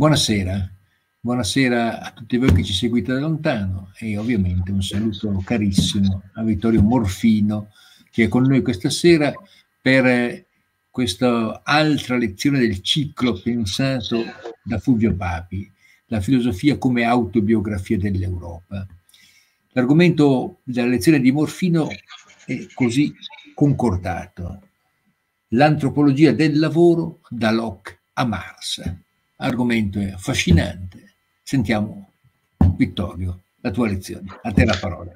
Buonasera, buonasera a tutti voi che ci seguite da lontano e ovviamente un saluto carissimo a Vittorio Morfino che è con noi questa sera per questa altra lezione del ciclo pensato da Fulvio Papi, la filosofia come autobiografia dell'Europa. L'argomento della lezione di Morfino è così concordato. L'antropologia del lavoro da Locke a Marx argomento affascinante. Sentiamo, Vittorio, la tua lezione. A te la parola.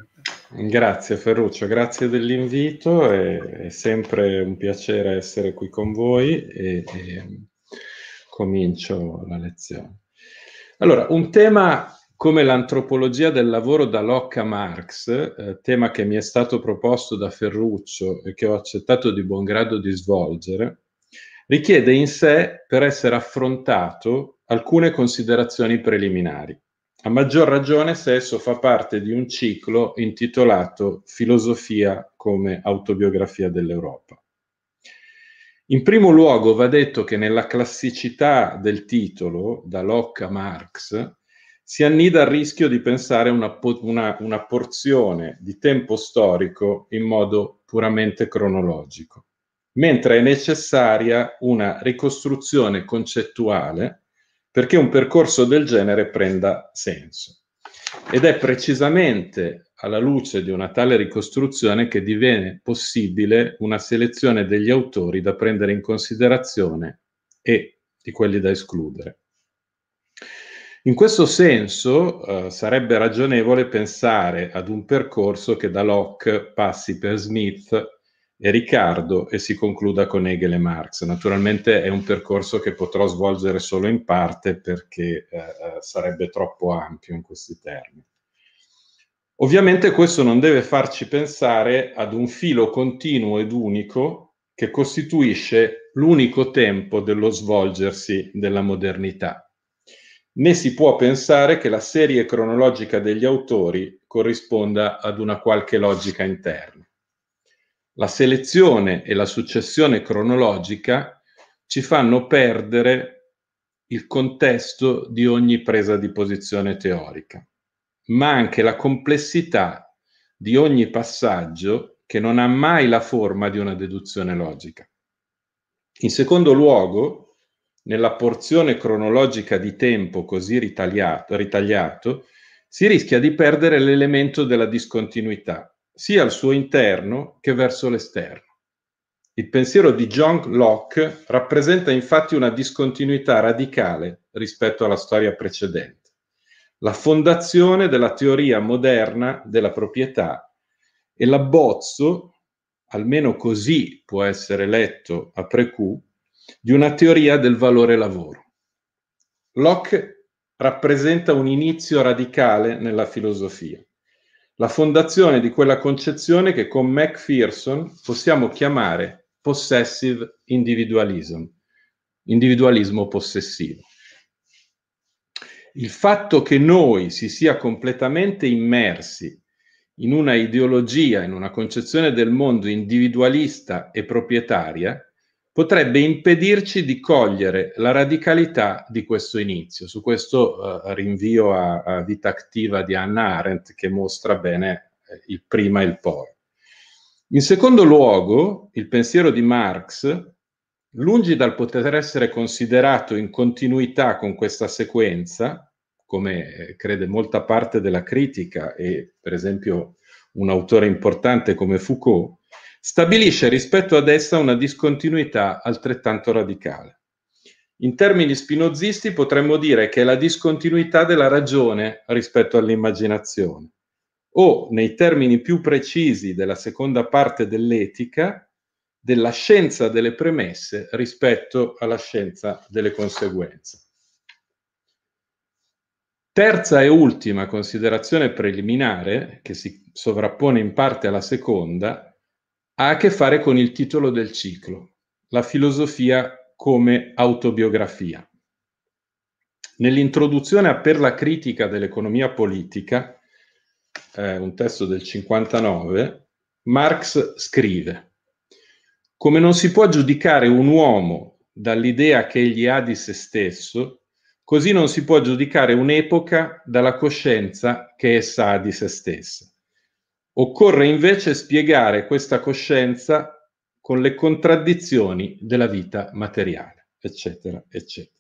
Grazie Ferruccio, grazie dell'invito, è, è sempre un piacere essere qui con voi e, e comincio la lezione. Allora, un tema come l'antropologia del lavoro da Locke a Marx, eh, tema che mi è stato proposto da Ferruccio e che ho accettato di buon grado di svolgere, richiede in sé, per essere affrontato, alcune considerazioni preliminari. A maggior ragione se esso fa parte di un ciclo intitolato Filosofia come autobiografia dell'Europa. In primo luogo va detto che nella classicità del titolo, da Locke a Marx, si annida il rischio di pensare una, una, una porzione di tempo storico in modo puramente cronologico mentre è necessaria una ricostruzione concettuale perché un percorso del genere prenda senso. Ed è precisamente alla luce di una tale ricostruzione che diviene possibile una selezione degli autori da prendere in considerazione e di quelli da escludere. In questo senso eh, sarebbe ragionevole pensare ad un percorso che da Locke passi per Smith e Riccardo e si concluda con Hegel e Marx. Naturalmente è un percorso che potrò svolgere solo in parte perché eh, eh, sarebbe troppo ampio in questi termini. Ovviamente questo non deve farci pensare ad un filo continuo ed unico che costituisce l'unico tempo dello svolgersi della modernità. Né si può pensare che la serie cronologica degli autori corrisponda ad una qualche logica interna. La selezione e la successione cronologica ci fanno perdere il contesto di ogni presa di posizione teorica, ma anche la complessità di ogni passaggio che non ha mai la forma di una deduzione logica. In secondo luogo, nella porzione cronologica di tempo così ritagliato, ritagliato si rischia di perdere l'elemento della discontinuità sia al suo interno che verso l'esterno. Il pensiero di John Locke rappresenta infatti una discontinuità radicale rispetto alla storia precedente, la fondazione della teoria moderna della proprietà e l'abbozzo, almeno così può essere letto a Precù, di una teoria del valore lavoro. Locke rappresenta un inizio radicale nella filosofia la fondazione di quella concezione che con Macpherson possiamo chiamare possessive individualism, individualismo possessivo. Il fatto che noi si sia completamente immersi in una ideologia, in una concezione del mondo individualista e proprietaria, potrebbe impedirci di cogliere la radicalità di questo inizio. Su questo uh, rinvio a, a, Vita Attiva di Hannah Arendt che mostra bene eh, il prima e il poi. In secondo luogo, il pensiero di Marx, lungi dal poter essere considerato in continuità con questa sequenza, come eh, crede molta parte della critica e per esempio un autore importante come Foucault, stabilisce rispetto ad essa una discontinuità altrettanto radicale. In termini spinozisti potremmo dire che è la discontinuità della ragione rispetto all'immaginazione, o nei termini più precisi della seconda parte dell'etica, della scienza delle premesse rispetto alla scienza delle conseguenze. Terza e ultima considerazione preliminare, che si sovrappone in parte alla seconda, ha a che fare con il titolo del ciclo, la filosofia come autobiografia. Nell'introduzione a Per la critica dell'economia politica, eh, un testo del 59, Marx scrive, come non si può giudicare un uomo dall'idea che egli ha di se stesso, Così non si può giudicare un'epoca dalla coscienza che essa ha di se stessa. Occorre invece spiegare questa coscienza con le contraddizioni della vita materiale, eccetera, eccetera.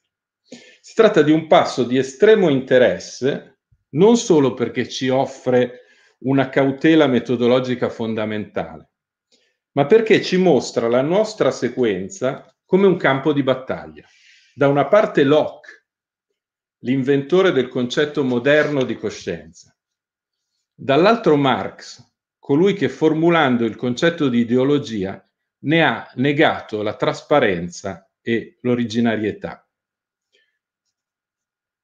Si tratta di un passo di estremo interesse, non solo perché ci offre una cautela metodologica fondamentale, ma perché ci mostra la nostra sequenza come un campo di battaglia. Da una parte Locke, l'inventore del concetto moderno di coscienza. Dall'altro Marx, colui che formulando il concetto di ideologia ne ha negato la trasparenza e l'originarietà.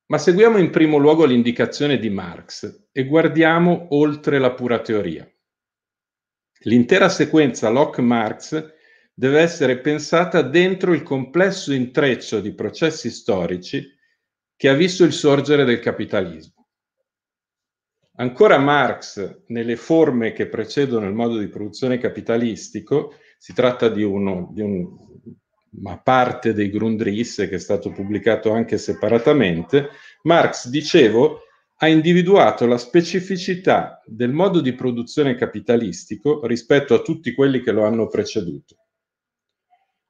Ma seguiamo in primo luogo l'indicazione di Marx e guardiamo oltre la pura teoria. L'intera sequenza Locke-Marx deve essere pensata dentro il complesso intreccio di processi storici che ha visto il sorgere del capitalismo. Ancora Marx, nelle forme che precedono il modo di produzione capitalistico, si tratta di, uno, di un, una parte dei Grundrisse che è stato pubblicato anche separatamente, Marx, dicevo, ha individuato la specificità del modo di produzione capitalistico rispetto a tutti quelli che lo hanno preceduto.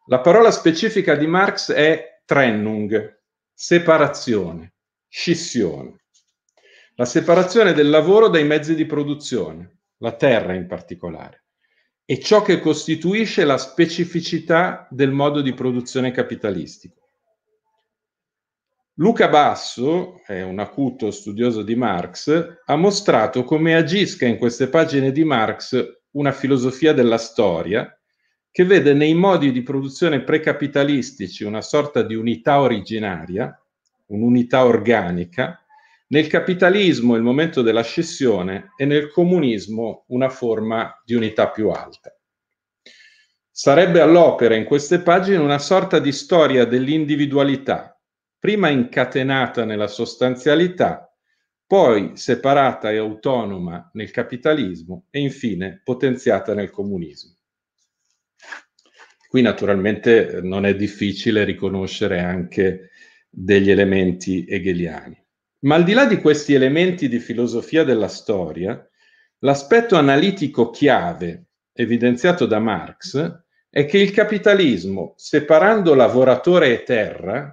La parola specifica di Marx è Trennung, separazione, scissione. La separazione del lavoro dai mezzi di produzione, la terra in particolare, e ciò che costituisce la specificità del modo di produzione capitalistico. Luca Basso, è un acuto studioso di Marx, ha mostrato come agisca in queste pagine di Marx una filosofia della storia che vede nei modi di produzione precapitalistici una sorta di unità originaria, un'unità organica, nel capitalismo il momento della scissione e nel comunismo una forma di unità più alta. Sarebbe all'opera in queste pagine una sorta di storia dell'individualità, prima incatenata nella sostanzialità, poi separata e autonoma nel capitalismo e infine potenziata nel comunismo. Qui naturalmente non è difficile riconoscere anche degli elementi hegeliani. Ma al di là di questi elementi di filosofia della storia, l'aspetto analitico chiave evidenziato da Marx è che il capitalismo, separando lavoratore e terra,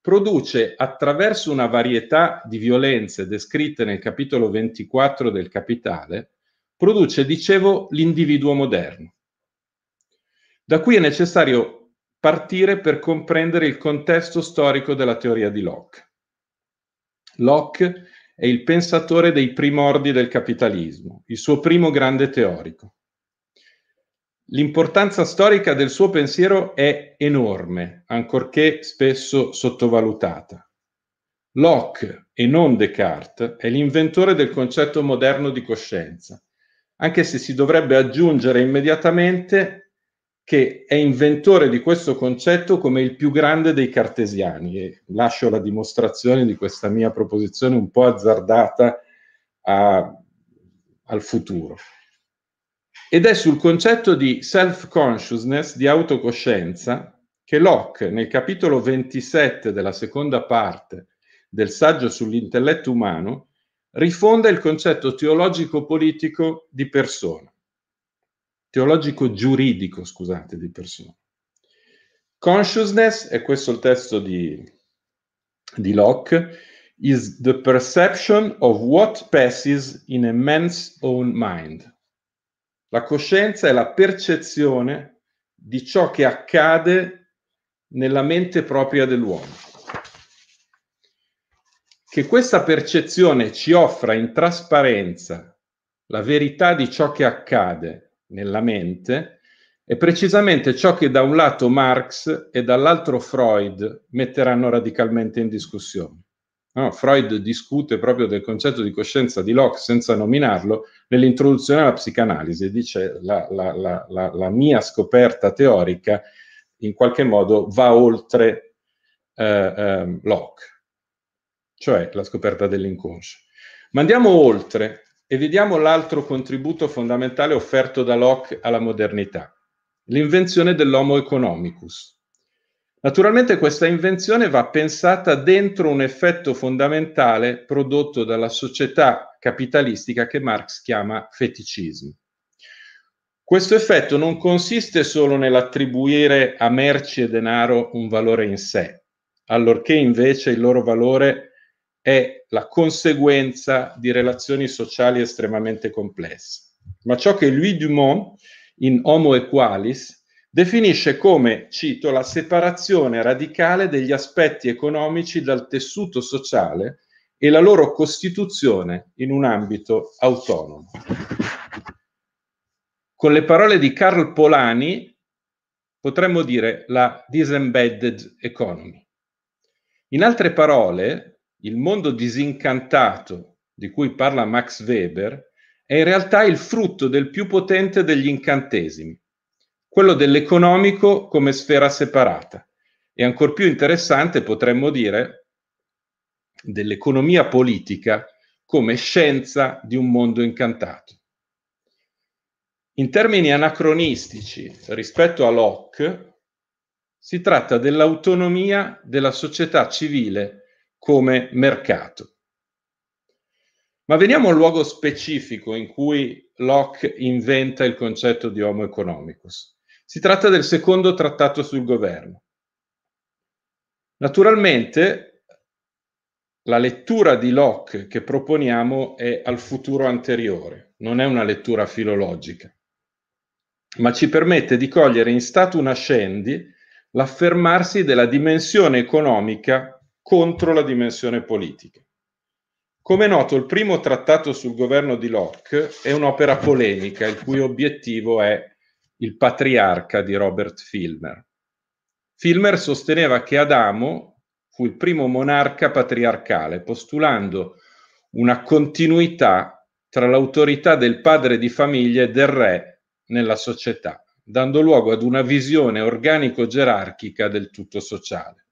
produce attraverso una varietà di violenze descritte nel capitolo 24 del Capitale, produce, dicevo, l'individuo moderno. Da qui è necessario partire per comprendere il contesto storico della teoria di Locke. Locke è il pensatore dei primordi del capitalismo, il suo primo grande teorico. L'importanza storica del suo pensiero è enorme, ancorché spesso sottovalutata. Locke, e non Descartes, è l'inventore del concetto moderno di coscienza, anche se si dovrebbe aggiungere immediatamente che è inventore di questo concetto come il più grande dei cartesiani e lascio la dimostrazione di questa mia proposizione un po' azzardata a, al futuro. Ed è sul concetto di self-consciousness, di autocoscienza, che Locke nel capitolo 27 della seconda parte del saggio sull'intelletto umano rifonda il concetto teologico-politico di persona teologico giuridico, scusate, di persona. Consciousness, e questo è il testo di, di Locke, is the perception of what passes in a man's own mind. La coscienza è la percezione di ciò che accade nella mente propria dell'uomo. Che questa percezione ci offra in trasparenza la verità di ciò che accade nella mente è precisamente ciò che da un lato Marx e dall'altro Freud metteranno radicalmente in discussione. No, Freud discute proprio del concetto di coscienza di Locke senza nominarlo nell'introduzione alla psicanalisi. Dice la, la, la, la mia scoperta teorica in qualche modo va oltre eh, eh, Locke, cioè la scoperta dell'inconscio. Ma andiamo oltre e vediamo l'altro contributo fondamentale offerto da Locke alla modernità, l'invenzione dell'homo economicus. Naturalmente questa invenzione va pensata dentro un effetto fondamentale prodotto dalla società capitalistica che Marx chiama feticismo. Questo effetto non consiste solo nell'attribuire a merci e denaro un valore in sé, allorché invece il loro valore è la conseguenza di relazioni sociali estremamente complesse. Ma ciò che Louis Dumont in Homo Equalis definisce come, cito, la separazione radicale degli aspetti economici dal tessuto sociale e la loro costituzione in un ambito autonomo. Con le parole di Karl Polani potremmo dire la disembedded economy. In altre parole, il mondo disincantato di cui parla Max Weber è in realtà il frutto del più potente degli incantesimi, quello dell'economico come sfera separata e ancor più interessante potremmo dire dell'economia politica come scienza di un mondo incantato. In termini anacronistici rispetto a Locke, si tratta dell'autonomia della società civile come mercato. Ma veniamo al luogo specifico in cui Locke inventa il concetto di Homo economicus. Si tratta del secondo trattato sul governo. Naturalmente la lettura di Locke che proponiamo è al futuro anteriore, non è una lettura filologica ma ci permette di cogliere in stato nascendi l'affermarsi della dimensione economica contro la dimensione politica. Come noto, il primo trattato sul governo di Locke è un'opera polemica, il cui obiettivo è il patriarca di Robert Filmer. Filmer sosteneva che Adamo fu il primo monarca patriarcale, postulando una continuità tra l'autorità del padre di famiglia e del re nella società, dando luogo ad una visione organico-gerarchica del tutto sociale.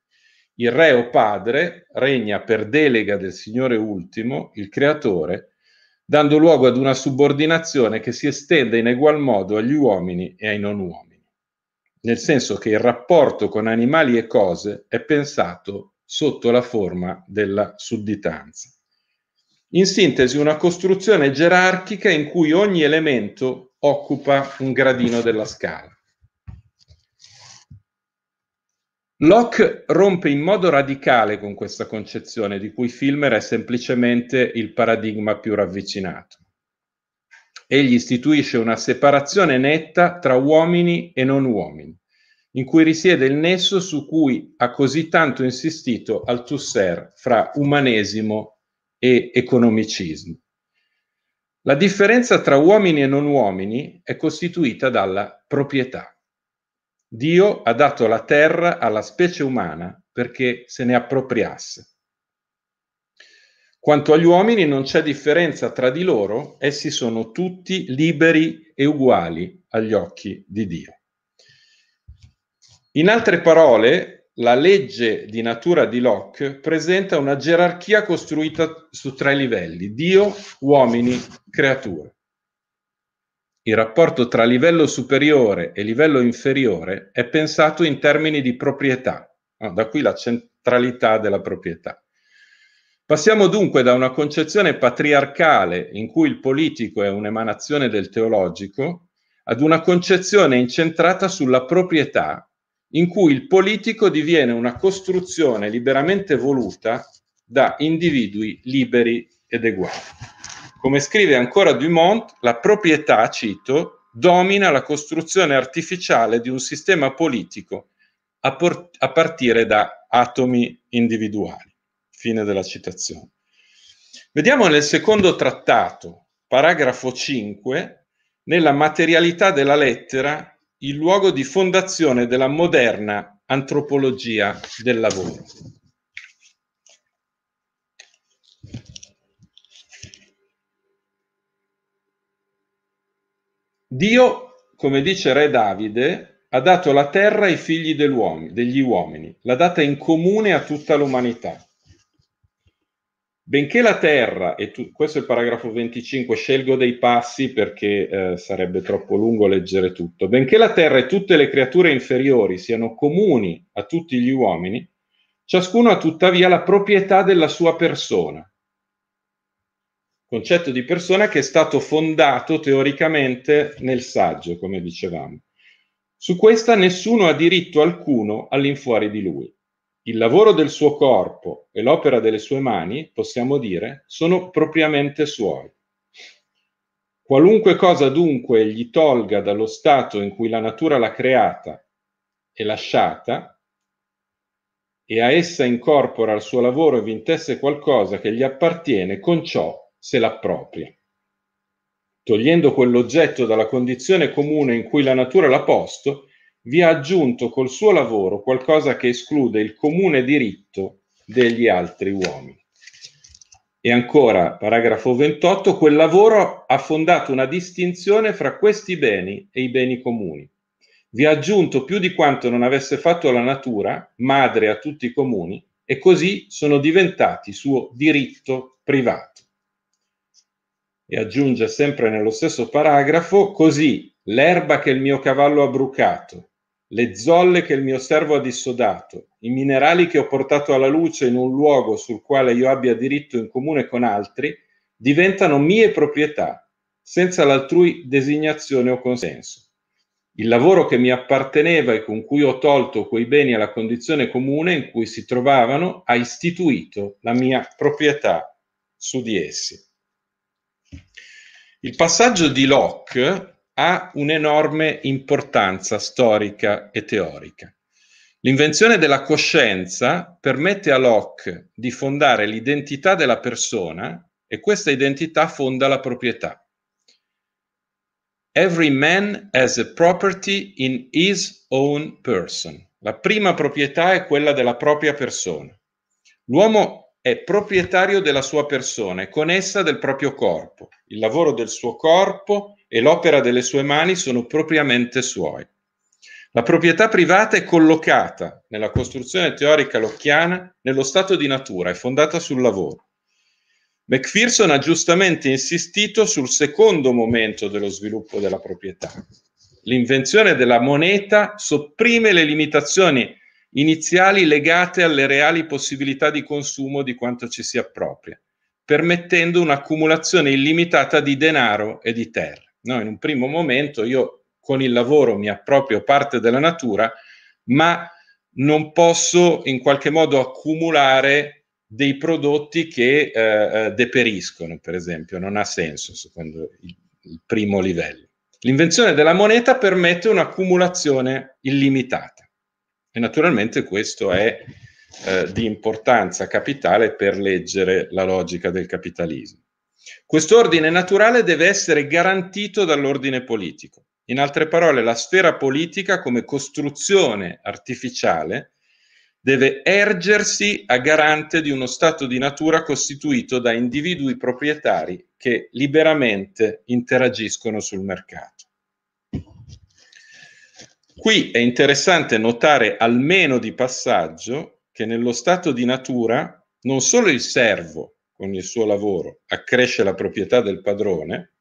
Il re o padre regna per delega del Signore ultimo, il creatore, dando luogo ad una subordinazione che si estende in egual modo agli uomini e ai non uomini, nel senso che il rapporto con animali e cose è pensato sotto la forma della sudditanza. In sintesi, una costruzione gerarchica in cui ogni elemento occupa un gradino della scala. Locke rompe in modo radicale con questa concezione, di cui Filmer è semplicemente il paradigma più ravvicinato. Egli istituisce una separazione netta tra uomini e non uomini, in cui risiede il nesso su cui ha così tanto insistito Althusser fra umanesimo e economicismo. La differenza tra uomini e non uomini è costituita dalla proprietà. Dio ha dato la terra alla specie umana perché se ne appropriasse. Quanto agli uomini non c'è differenza tra di loro, essi sono tutti liberi e uguali agli occhi di Dio. In altre parole, la legge di natura di Locke presenta una gerarchia costruita su tre livelli, Dio, uomini, creature. Il rapporto tra livello superiore e livello inferiore è pensato in termini di proprietà, da qui la centralità della proprietà. Passiamo dunque da una concezione patriarcale in cui il politico è un'emanazione del teologico ad una concezione incentrata sulla proprietà in cui il politico diviene una costruzione liberamente voluta da individui liberi ed uguali. Come scrive ancora Dumont, la proprietà, cito, domina la costruzione artificiale di un sistema politico a, por- a partire da atomi individuali. Fine della citazione. Vediamo nel secondo trattato, paragrafo 5, nella materialità della lettera il luogo di fondazione della moderna antropologia del lavoro. Dio, come dice Re Davide, ha dato la terra ai figli degli uomini, l'ha data in comune a tutta l'umanità. Benché la terra, e tu, questo è il paragrafo 25, scelgo dei passi perché eh, sarebbe troppo lungo leggere tutto, benché la terra e tutte le creature inferiori siano comuni a tutti gli uomini, ciascuno ha tuttavia la proprietà della sua persona. Concetto di persona che è stato fondato teoricamente nel saggio, come dicevamo. Su questa nessuno ha diritto alcuno all'infuori di lui. Il lavoro del suo corpo e l'opera delle sue mani, possiamo dire, sono propriamente suoi. Qualunque cosa dunque gli tolga dallo stato in cui la natura l'ha creata e lasciata, e a essa incorpora il suo lavoro e vi intesse qualcosa che gli appartiene, con ciò se l'appropria. Togliendo quell'oggetto dalla condizione comune in cui la natura l'ha posto, vi ha aggiunto col suo lavoro qualcosa che esclude il comune diritto degli altri uomini. E ancora, paragrafo 28, quel lavoro ha fondato una distinzione fra questi beni e i beni comuni. Vi ha aggiunto più di quanto non avesse fatto la natura, madre a tutti i comuni, e così sono diventati suo diritto privato. E aggiunge sempre nello stesso paragrafo, così l'erba che il mio cavallo ha brucato, le zolle che il mio servo ha dissodato, i minerali che ho portato alla luce in un luogo sul quale io abbia diritto in comune con altri, diventano mie proprietà, senza l'altrui designazione o consenso. Il lavoro che mi apparteneva e con cui ho tolto quei beni alla condizione comune in cui si trovavano ha istituito la mia proprietà su di essi. Il passaggio di Locke ha un'enorme importanza storica e teorica. L'invenzione della coscienza permette a Locke di fondare l'identità della persona e questa identità fonda la proprietà. Every man has a property in his own person. La prima proprietà è quella della propria persona. L'uomo è proprietario della sua persona e con essa del proprio corpo. Il lavoro del suo corpo e l'opera delle sue mani sono propriamente suoi. La proprietà privata è collocata nella costruzione teorica locchiana nello stato di natura, è fondata sul lavoro. McPherson ha giustamente insistito sul secondo momento dello sviluppo della proprietà. L'invenzione della moneta sopprime le limitazioni iniziali legate alle reali possibilità di consumo di quanto ci si appropria, permettendo un'accumulazione illimitata di denaro e di terra. No? In un primo momento io con il lavoro mi approprio parte della natura, ma non posso in qualche modo accumulare dei prodotti che eh, eh, deperiscono, per esempio, non ha senso secondo il, il primo livello. L'invenzione della moneta permette un'accumulazione illimitata e naturalmente questo è eh, di importanza capitale per leggere la logica del capitalismo. Quest'ordine naturale deve essere garantito dall'ordine politico. In altre parole, la sfera politica come costruzione artificiale deve ergersi a garante di uno stato di natura costituito da individui proprietari che liberamente interagiscono sul mercato. Qui è interessante notare almeno di passaggio che nello stato di natura non solo il servo con il suo lavoro accresce la proprietà del padrone,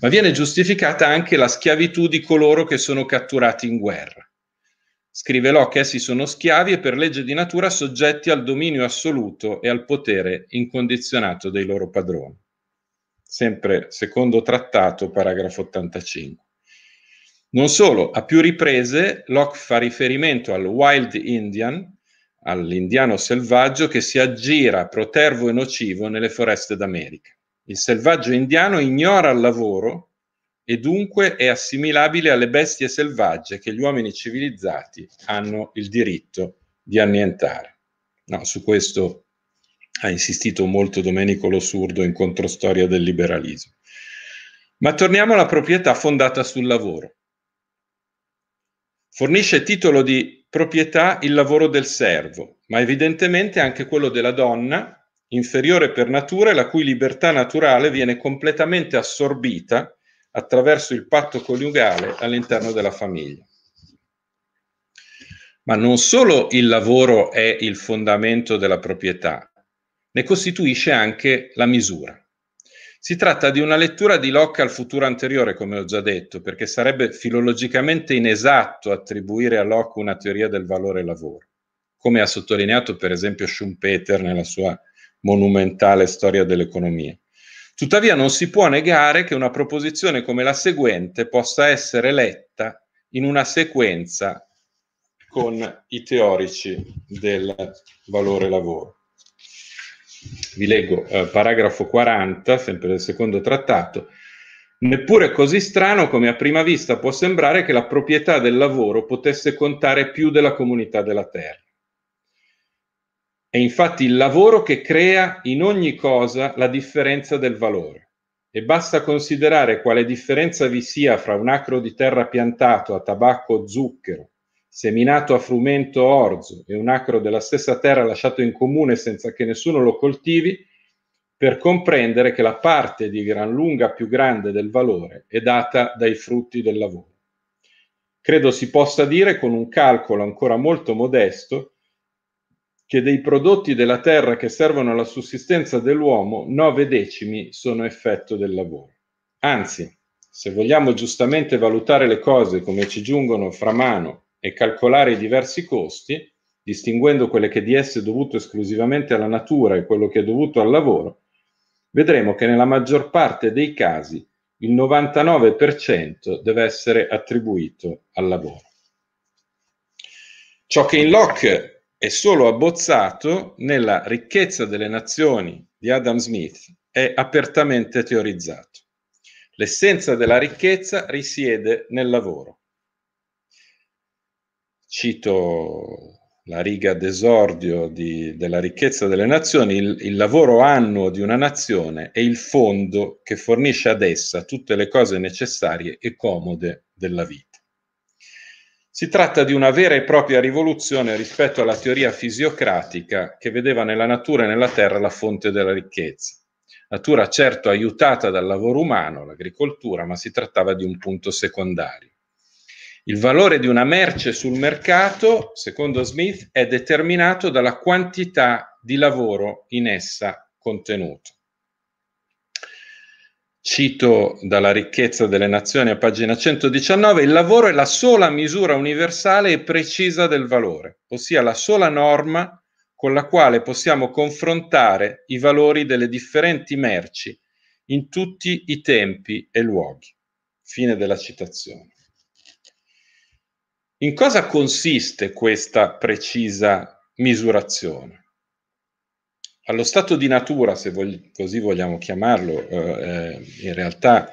ma viene giustificata anche la schiavitù di coloro che sono catturati in guerra. Scrive Locke, essi sono schiavi e per legge di natura soggetti al dominio assoluto e al potere incondizionato dei loro padroni. Sempre secondo trattato, paragrafo 85. Non solo, a più riprese Locke fa riferimento al Wild Indian, all'indiano selvaggio che si aggira protervo e nocivo nelle foreste d'America. Il selvaggio indiano ignora il lavoro e dunque è assimilabile alle bestie selvagge che gli uomini civilizzati hanno il diritto di annientare. No, su questo ha insistito molto Domenico Losurdo in Controstoria del liberalismo. Ma torniamo alla proprietà fondata sul lavoro. Fornisce titolo di proprietà il lavoro del servo, ma evidentemente anche quello della donna, inferiore per natura e la cui libertà naturale viene completamente assorbita attraverso il patto coniugale all'interno della famiglia. Ma non solo il lavoro è il fondamento della proprietà, ne costituisce anche la misura. Si tratta di una lettura di Locke al futuro anteriore, come ho già detto, perché sarebbe filologicamente inesatto attribuire a Locke una teoria del valore lavoro, come ha sottolineato per esempio Schumpeter nella sua monumentale storia dell'economia. Tuttavia non si può negare che una proposizione come la seguente possa essere letta in una sequenza con i teorici del valore lavoro. Vi leggo eh, paragrafo 40, sempre del secondo trattato. Neppure così strano come a prima vista può sembrare che la proprietà del lavoro potesse contare più della comunità della terra. È infatti il lavoro che crea in ogni cosa la differenza del valore e basta considerare quale differenza vi sia fra un acro di terra piantato a tabacco o zucchero, seminato a frumento orzo e un acro della stessa terra lasciato in comune senza che nessuno lo coltivi, per comprendere che la parte di gran lunga più grande del valore è data dai frutti del lavoro. Credo si possa dire con un calcolo ancora molto modesto che dei prodotti della terra che servono alla sussistenza dell'uomo, nove decimi sono effetto del lavoro. Anzi, se vogliamo giustamente valutare le cose come ci giungono fra mano e calcolare i diversi costi, distinguendo quelle che di esse è dovuto esclusivamente alla natura e quello che è dovuto al lavoro, vedremo che nella maggior parte dei casi il 99% deve essere attribuito al lavoro. Ciò che in Locke è solo abbozzato nella ricchezza delle nazioni di Adam Smith, è apertamente teorizzato. L'essenza della ricchezza risiede nel lavoro. Cito la riga d'esordio di, della ricchezza delle nazioni, il, il lavoro annuo di una nazione è il fondo che fornisce ad essa tutte le cose necessarie e comode della vita. Si tratta di una vera e propria rivoluzione rispetto alla teoria fisiocratica che vedeva nella natura e nella terra la fonte della ricchezza. Natura certo aiutata dal lavoro umano, l'agricoltura, ma si trattava di un punto secondario. Il valore di una merce sul mercato, secondo Smith, è determinato dalla quantità di lavoro in essa contenuto. Cito dalla ricchezza delle nazioni a pagina 119, il lavoro è la sola misura universale e precisa del valore, ossia la sola norma con la quale possiamo confrontare i valori delle differenti merci in tutti i tempi e luoghi. Fine della citazione. In cosa consiste questa precisa misurazione? allo stato di natura, se vog- così vogliamo chiamarlo, eh, in realtà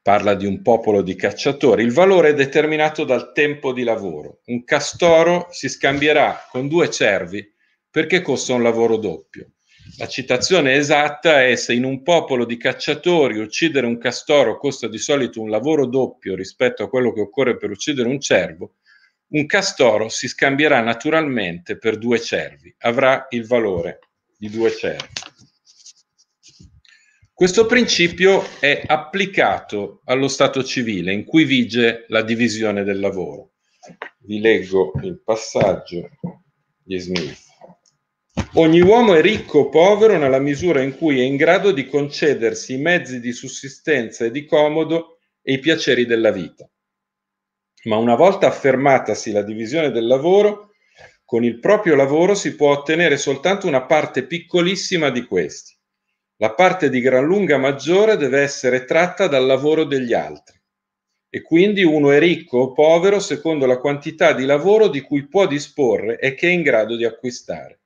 parla di un popolo di cacciatori, il valore è determinato dal tempo di lavoro. Un castoro si scambierà con due cervi perché costa un lavoro doppio. La citazione esatta è se in un popolo di cacciatori uccidere un castoro costa di solito un lavoro doppio rispetto a quello che occorre per uccidere un cervo, un castoro si scambierà naturalmente per due cervi, avrà il valore di due cerchi. Questo principio è applicato allo Stato civile in cui vige la divisione del lavoro. Vi leggo il passaggio di Smith. Ogni uomo è ricco o povero nella misura in cui è in grado di concedersi i mezzi di sussistenza e di comodo e i piaceri della vita. Ma una volta affermatasi la divisione del lavoro, con il proprio lavoro si può ottenere soltanto una parte piccolissima di questi. La parte di gran lunga maggiore deve essere tratta dal lavoro degli altri. E quindi uno è ricco o povero secondo la quantità di lavoro di cui può disporre e che è in grado di acquistare.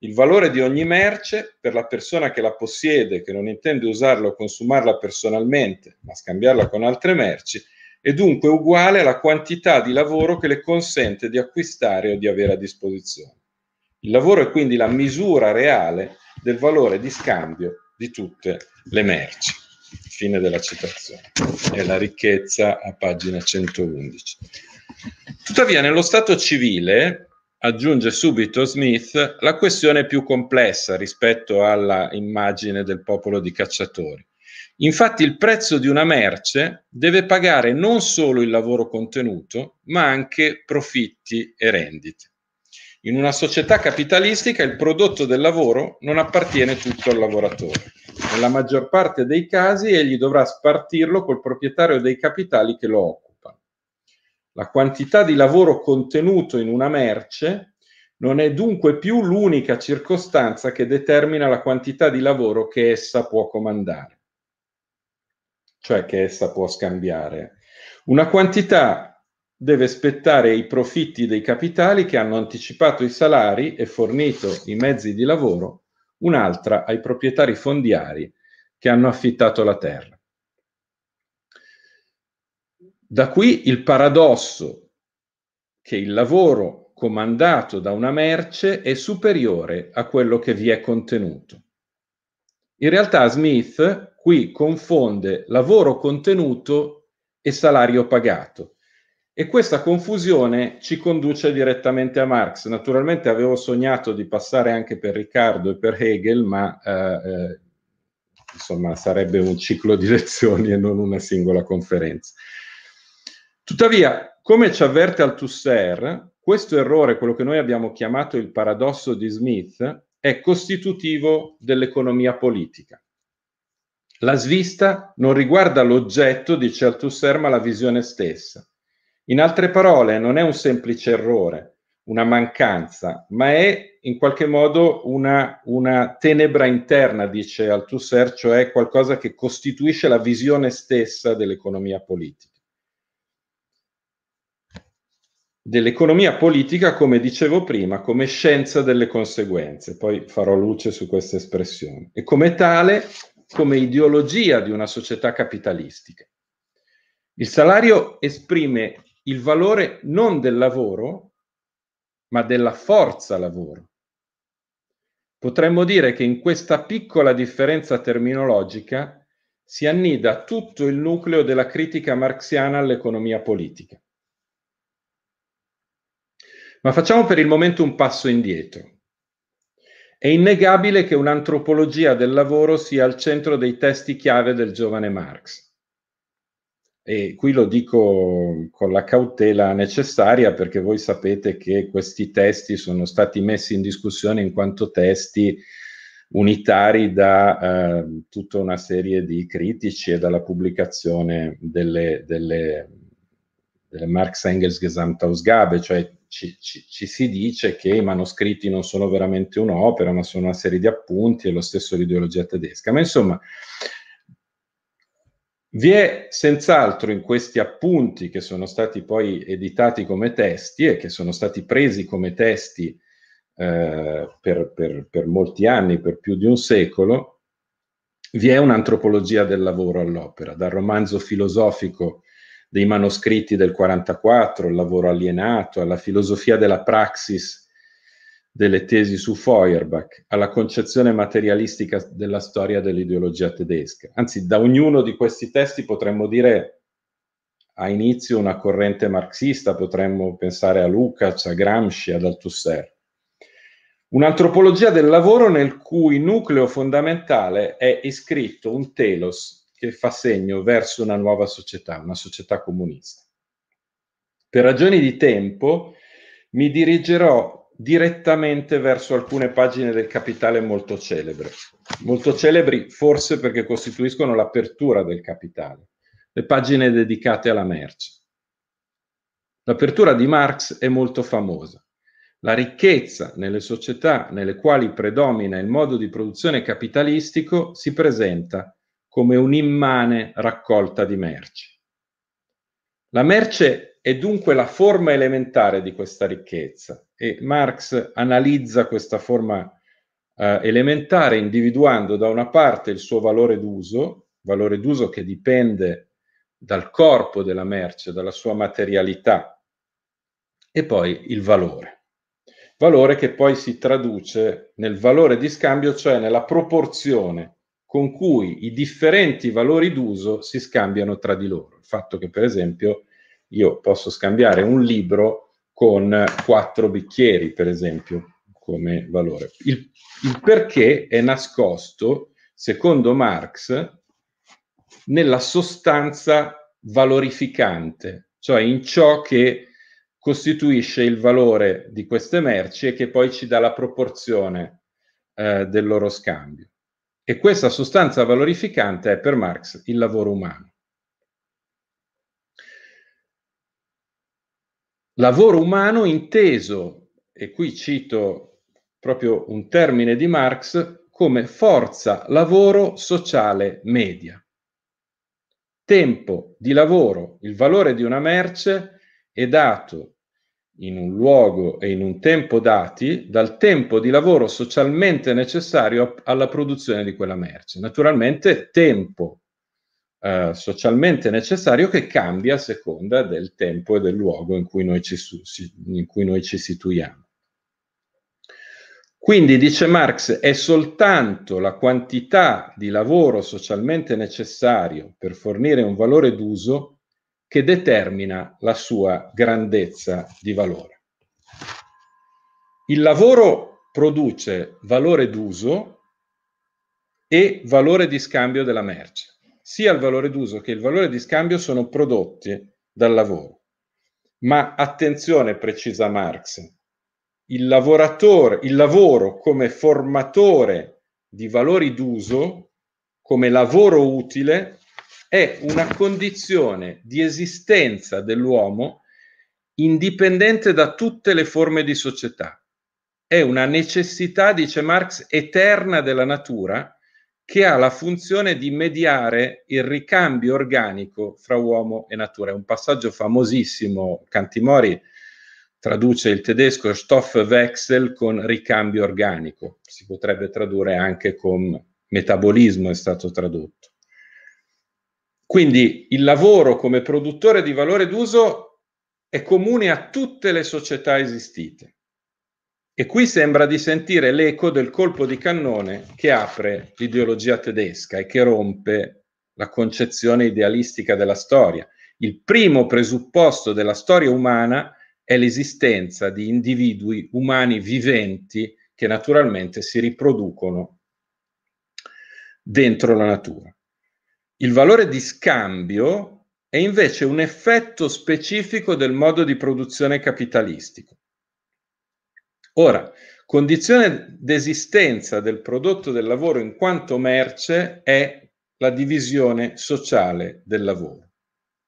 Il valore di ogni merce per la persona che la possiede, che non intende usarla o consumarla personalmente, ma scambiarla con altre merci, è dunque uguale alla quantità di lavoro che le consente di acquistare o di avere a disposizione. Il lavoro è quindi la misura reale del valore di scambio di tutte le merci. Fine della citazione. È la ricchezza a pagina 111. Tuttavia, nello Stato civile, aggiunge subito Smith, la questione è più complessa rispetto alla immagine del popolo di cacciatori. Infatti il prezzo di una merce deve pagare non solo il lavoro contenuto, ma anche profitti e rendite. In una società capitalistica il prodotto del lavoro non appartiene tutto al lavoratore. Nella maggior parte dei casi egli dovrà spartirlo col proprietario dei capitali che lo occupano. La quantità di lavoro contenuto in una merce non è dunque più l'unica circostanza che determina la quantità di lavoro che essa può comandare, cioè che essa può scambiare. Una quantità deve spettare i profitti dei capitali che hanno anticipato i salari e fornito i mezzi di lavoro, un'altra ai proprietari fondiari che hanno affittato la terra. Da qui il paradosso che il lavoro comandato da una merce è superiore a quello che vi è contenuto. In realtà Smith qui confonde lavoro contenuto e salario pagato. E questa confusione ci conduce direttamente a Marx. Naturalmente avevo sognato di passare anche per Riccardo e per Hegel, ma eh, eh, insomma sarebbe un ciclo di lezioni e non una singola conferenza. Tuttavia, come ci avverte Althusser, questo errore, quello che noi abbiamo chiamato il paradosso di Smith, è costitutivo dell'economia politica. La svista non riguarda l'oggetto, dice Althusser, ma la visione stessa. In altre parole, non è un semplice errore, una mancanza, ma è in qualche modo una, una tenebra interna, dice Althusser, cioè qualcosa che costituisce la visione stessa dell'economia politica. Dell'economia politica, come dicevo prima, come scienza delle conseguenze, poi farò luce su questa espressione, e come tale, come ideologia di una società capitalistica. Il salario esprime il valore non del lavoro, ma della forza lavoro. Potremmo dire che in questa piccola differenza terminologica si annida tutto il nucleo della critica marxiana all'economia politica. Ma facciamo per il momento un passo indietro. È innegabile che un'antropologia del lavoro sia al centro dei testi chiave del giovane Marx. E qui lo dico con la cautela necessaria perché voi sapete che questi testi sono stati messi in discussione in quanto testi unitari da eh, tutta una serie di critici e dalla pubblicazione delle, delle, delle Marx Engels Gesamtausgabe, cioè ci, ci, ci, si dice che i manoscritti non sono veramente un'opera, ma sono una serie di appunti, e lo stesso l'ideologia tedesca. Ma insomma, vi è senz'altro in questi appunti che sono stati poi editati come testi e che sono stati presi come testi eh, per, per, per molti anni, per più di un secolo, vi è un'antropologia del lavoro all'opera, dal romanzo filosofico dei manoscritti del 44, il lavoro alienato, alla filosofia della praxis delle tesi su Feuerbach, alla concezione materialistica della storia dell'ideologia tedesca. Anzi, da ognuno di questi testi potremmo dire a inizio una corrente marxista, potremmo pensare a Lukács, a Gramsci, ad Althusser. Un'antropologia del lavoro nel cui nucleo fondamentale è iscritto un telos che fa segno verso una nuova società, una società comunista. Per ragioni di tempo mi dirigerò direttamente verso alcune pagine del Capitale molto celebri, molto celebri forse perché costituiscono l'apertura del Capitale, le pagine dedicate alla merce. L'apertura di Marx è molto famosa. La ricchezza nelle società nelle quali predomina il modo di produzione capitalistico si presenta come un'immane raccolta di merci. La merce è dunque la forma elementare di questa ricchezza e Marx analizza questa forma eh, elementare individuando da una parte il suo valore d'uso, valore d'uso che dipende dal corpo della merce, dalla sua materialità, e poi il valore. Valore che poi si traduce nel valore di scambio, cioè nella proporzione con cui i differenti valori d'uso si scambiano tra di loro. Il fatto che, per esempio, io posso scambiare un libro con quattro bicchieri, per esempio, come valore. Il, il perché è nascosto, secondo Marx, nella sostanza valorificante, cioè in ciò che costituisce il valore di queste merci e che poi ci dà la proporzione eh, del loro scambio. E questa sostanza valorificante è per Marx il lavoro umano. Lavoro umano inteso, e qui cito proprio un termine di Marx, come forza lavoro sociale media. Tempo di lavoro, il valore di una merce è dato in un luogo e in un tempo dati dal tempo di lavoro socialmente necessario alla produzione di quella merce. Naturalmente tempo eh, socialmente necessario che cambia a seconda del tempo e del luogo in cui noi ci, in cui noi ci situiamo. Quindi, dice Marx, è soltanto la quantità di lavoro socialmente necessario per fornire un valore d'uso che determina la sua grandezza di valore. Il lavoro produce valore d'uso e valore di scambio della merce. Sia il valore d'uso che il valore di scambio sono prodotti dal lavoro. Ma attenzione, precisa Marx, il lavoratore, il lavoro come formatore di valori d'uso, come lavoro utile, è una condizione di esistenza dell'uomo indipendente da tutte le forme di società. È una necessità, dice Marx, eterna della natura che ha la funzione di mediare il ricambio organico fra uomo e natura. È un passaggio famosissimo, Cantimori traduce il tedesco Stoffwechsel con ricambio organico, si potrebbe tradurre anche con metabolismo, è stato tradotto. Quindi il lavoro come produttore di valore d'uso è comune a tutte le società esistite. E qui sembra di sentire l'eco del colpo di cannone che apre l'ideologia tedesca e che rompe la concezione idealistica della storia. Il primo presupposto della storia umana è l'esistenza di individui umani viventi che naturalmente si riproducono dentro la natura. Il valore di scambio è invece un effetto specifico del modo di produzione capitalistico. Ora, condizione d'esistenza del prodotto del lavoro in quanto merce è la divisione sociale del lavoro.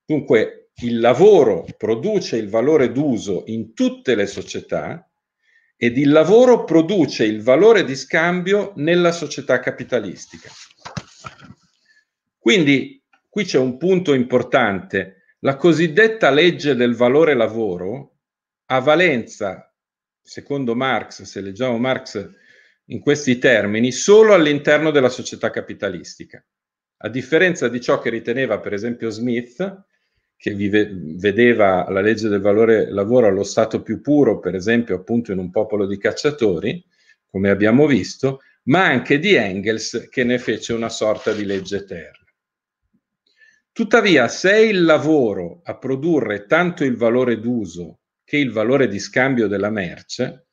Dunque, il lavoro produce il valore d'uso in tutte le società ed il lavoro produce il valore di scambio nella società capitalistica. Quindi qui c'è un punto importante. La cosiddetta legge del valore lavoro ha valenza, secondo Marx, se leggiamo Marx in questi termini, solo all'interno della società capitalistica. A differenza di ciò che riteneva per esempio Smith, che vive, vedeva la legge del valore lavoro allo stato più puro, per esempio appunto in un popolo di cacciatori, come abbiamo visto, ma anche di Engels che ne fece una sorta di legge eterna. Tuttavia, se è il lavoro a produrre tanto il valore d'uso che il valore di scambio della merce,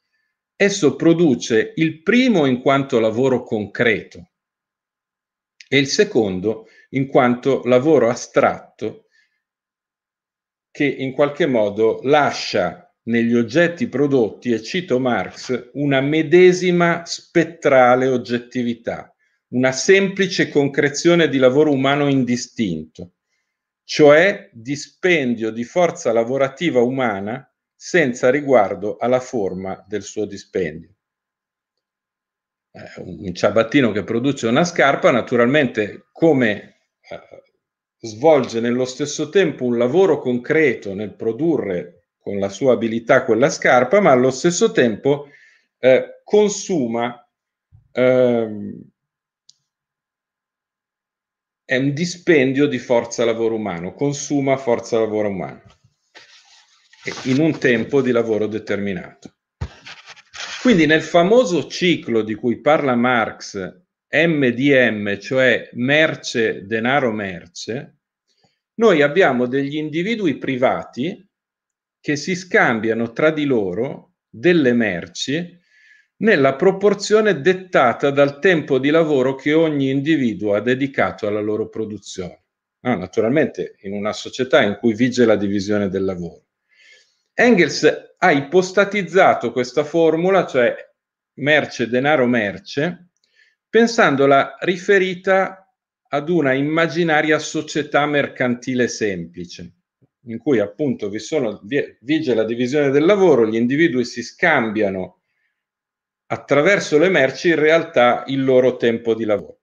esso produce il primo in quanto lavoro concreto e il secondo in quanto lavoro astratto che in qualche modo lascia negli oggetti prodotti, e cito Marx, una medesima spettrale oggettività, una semplice concrezione di lavoro umano indistinto, cioè dispendio di forza lavorativa umana senza riguardo alla forma del suo dispendio. Eh, un ciabattino che produce una scarpa, naturalmente, come eh, svolge nello stesso tempo un lavoro concreto nel produrre con la sua abilità quella scarpa, ma allo stesso tempo eh, consuma ehm, è un dispendio di forza lavoro umano, consuma forza lavoro umano in un tempo di lavoro determinato. Quindi nel famoso ciclo di cui parla Marx, MDM, cioè merce, denaro, merce, noi abbiamo degli individui privati che si scambiano tra di loro delle merci nella proporzione dettata dal tempo di lavoro che ogni individuo ha dedicato alla loro produzione. Ah, naturalmente in una società in cui vige la divisione del lavoro. Engels ha ipostatizzato questa formula, cioè merce, denaro, merce, pensandola riferita ad una immaginaria società mercantile semplice, in cui appunto vi sono, vige la divisione del lavoro, gli individui si scambiano attraverso le merci in realtà il loro tempo di lavoro.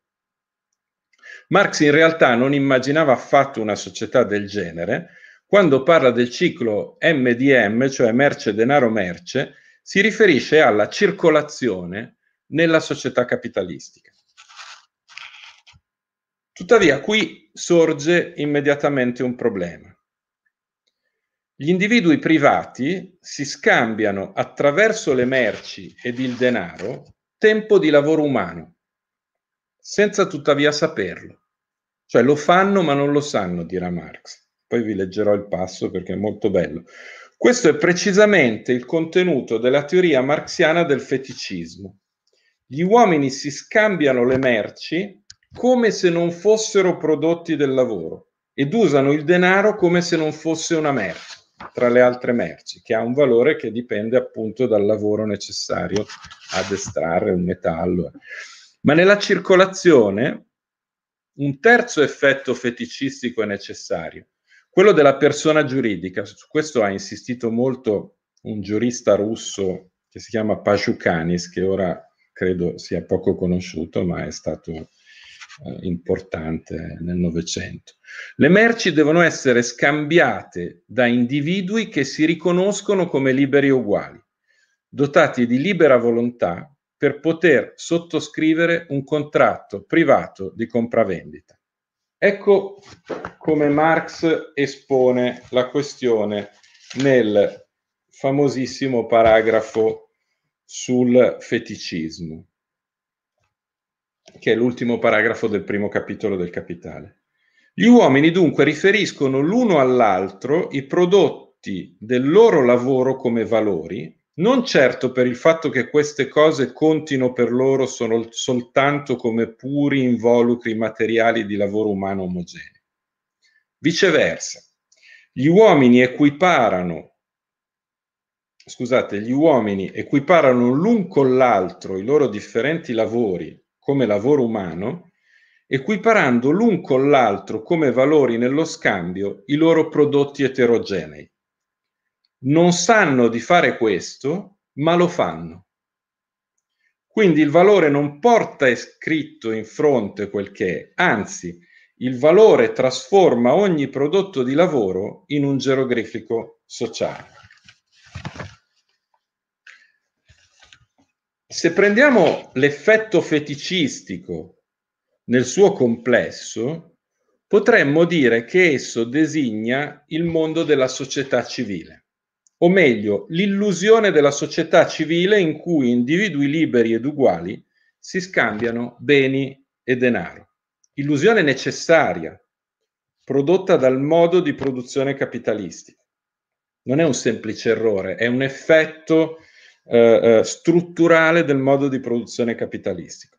Marx in realtà non immaginava affatto una società del genere, quando parla del ciclo MDM, cioè merce, denaro, merce, si riferisce alla circolazione nella società capitalistica. Tuttavia, qui sorge immediatamente un problema. Gli individui privati si scambiano attraverso le merci ed il denaro tempo di lavoro umano, senza tuttavia saperlo. Cioè lo fanno ma non lo sanno, dirà Marx. Poi vi leggerò il passo perché è molto bello. Questo è precisamente il contenuto della teoria marxiana del feticismo. Gli uomini si scambiano le merci come se non fossero prodotti del lavoro ed usano il denaro come se non fosse una merce, tra le altre merci, che ha un valore che dipende appunto dal lavoro necessario ad estrarre un metallo. Ma nella circolazione un terzo effetto feticistico è necessario, quello della persona giuridica. Su questo ha insistito molto un giurista russo che si chiama Pashukanis, che ora credo sia poco conosciuto, ma è stato importante nel Novecento. Le merci devono essere scambiate da individui che si riconoscono come liberi e uguali, dotati di libera volontà per poter sottoscrivere un contratto privato di compravendita. Ecco come Marx espone la questione nel famosissimo paragrafo sul feticismo, che è l'ultimo paragrafo del primo capitolo del Capitale. Gli uomini dunque riferiscono l'uno all'altro i prodotti del loro lavoro come valori non certo per il fatto che queste cose contino per loro solo, soltanto come puri involucri materiali di lavoro umano omogeneo. Viceversa, gli uomini equiparano scusate, gli uomini equiparano l'un con l'altro i loro differenti lavori come lavoro umano, equiparando l'un con l'altro come valori nello scambio i loro prodotti eterogenei non sanno di fare questo, ma lo fanno. Quindi il valore non porta scritto in fronte quel che è, anzi, il valore trasforma ogni prodotto di lavoro in un geroglifico sociale. Se prendiamo l'effetto feticistico nel suo complesso, potremmo dire che esso designa il mondo della società civile o meglio, l'illusione della società civile in cui individui liberi ed uguali si scambiano beni e denaro. Illusione necessaria, prodotta dal modo di produzione capitalistico. Non è un semplice errore, è un effetto eh, eh strutturale del modo di produzione capitalistico.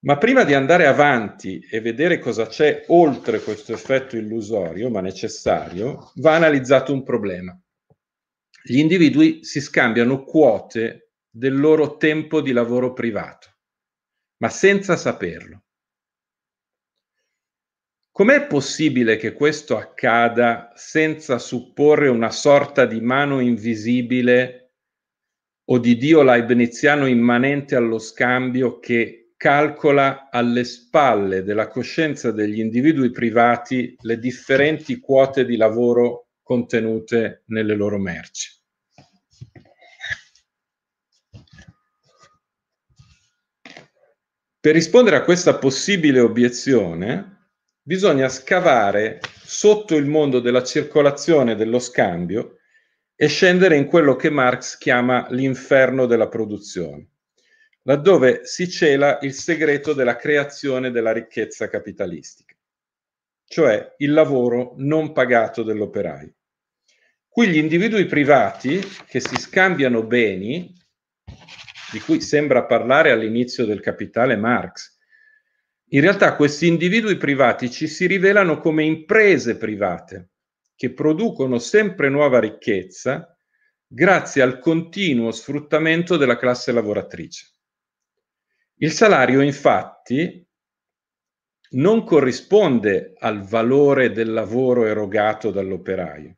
Ma prima di andare avanti e vedere cosa c'è oltre questo effetto illusorio, ma necessario, va analizzato un problema. Gli individui si scambiano quote del loro tempo di lavoro privato, ma senza saperlo. Com'è possibile che questo accada senza supporre una sorta di mano invisibile o di Dio leibniziano immanente allo scambio che calcola alle spalle della coscienza degli individui privati le differenti quote di lavoro contenute nelle loro merci. Per rispondere a questa possibile obiezione, bisogna scavare sotto il mondo della circolazione e dello scambio e scendere in quello che Marx chiama l'inferno della produzione laddove si cela il segreto della creazione della ricchezza capitalistica, cioè il lavoro non pagato dell'operaio. Qui gli individui privati che si scambiano beni, di cui sembra parlare all'inizio del capitale Marx, in realtà questi individui privati ci si rivelano come imprese private che producono sempre nuova ricchezza grazie al continuo sfruttamento della classe lavoratrice. Il salario infatti non corrisponde al valore del lavoro erogato dall'operaio,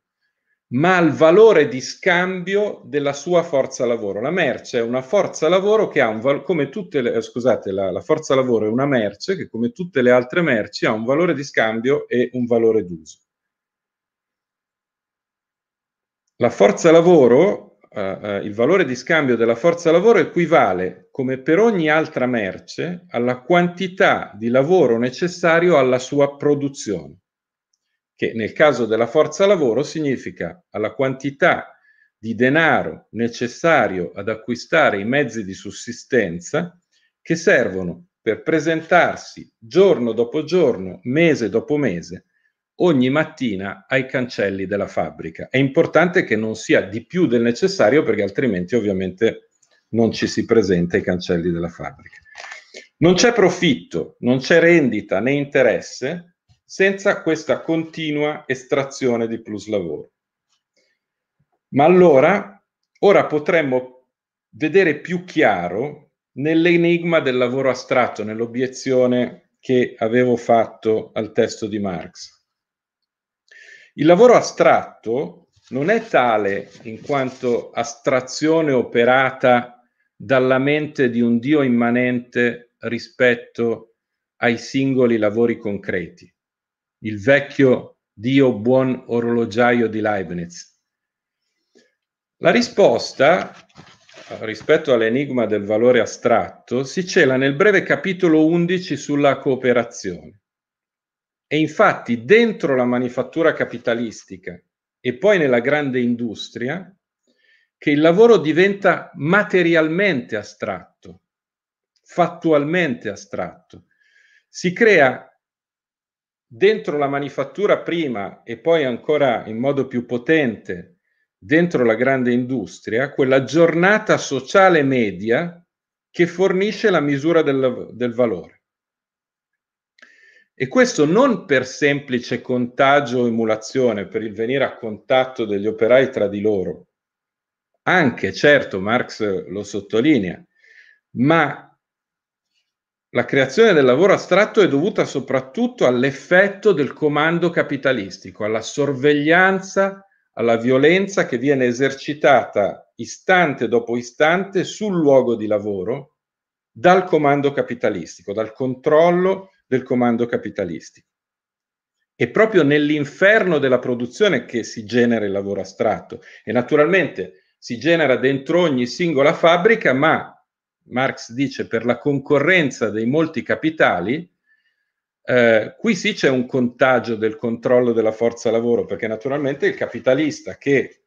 ma al valore di scambio della sua forza lavoro. La merce è una forza lavoro che ha un valore, come tutte le, eh, scusate, la, la forza lavoro è una merce che come tutte le altre merci ha un valore di scambio e un valore d'uso. La forza lavoro, eh, eh, il valore di scambio della forza lavoro equivale, come per ogni altra merce, alla quantità di lavoro necessario alla sua produzione che nel caso della forza lavoro significa alla quantità di denaro necessario ad acquistare i mezzi di sussistenza che servono per presentarsi giorno dopo giorno, mese dopo mese, ogni mattina ai cancelli della fabbrica. È importante che non sia di più del necessario perché altrimenti ovviamente non ci si presenta ai cancelli della fabbrica. Non c'è profitto, non c'è rendita né interesse senza questa continua estrazione di plus lavoro. Ma allora, ora potremmo vedere più chiaro nell'enigma del lavoro astratto, nell'obiezione che avevo fatto al testo di Marx. Il lavoro astratto non è tale in quanto astrazione operata dalla mente di un Dio immanente rispetto ai singoli lavori concreti il vecchio Dio buon orologiaio di Leibniz? La risposta rispetto all'enigma del valore astratto si cela nel breve capitolo 11 sulla cooperazione. E infatti dentro la manifattura capitalistica e poi nella grande industria che il lavoro diventa materialmente astratto, fattualmente astratto. Si crea dentro la manifattura prima e poi ancora in modo più potente dentro la grande industria, quella giornata sociale media che fornisce la misura del, del valore. E questo non per semplice contagio o emulazione, per il venire a contatto degli operai tra di loro, anche certo Marx lo sottolinea, ma la creazione del lavoro astratto è dovuta soprattutto all'effetto del comando capitalistico, alla sorveglianza, alla violenza che viene esercitata istante dopo istante sul luogo di lavoro dal comando capitalistico, dal controllo del comando capitalistico. È proprio nell'inferno della produzione che si genera il lavoro astratto e naturalmente si genera dentro ogni singola fabbrica, ma Marx dice per la concorrenza dei molti capitali, eh, qui sì c'è un contagio del controllo della forza lavoro, perché naturalmente il capitalista che,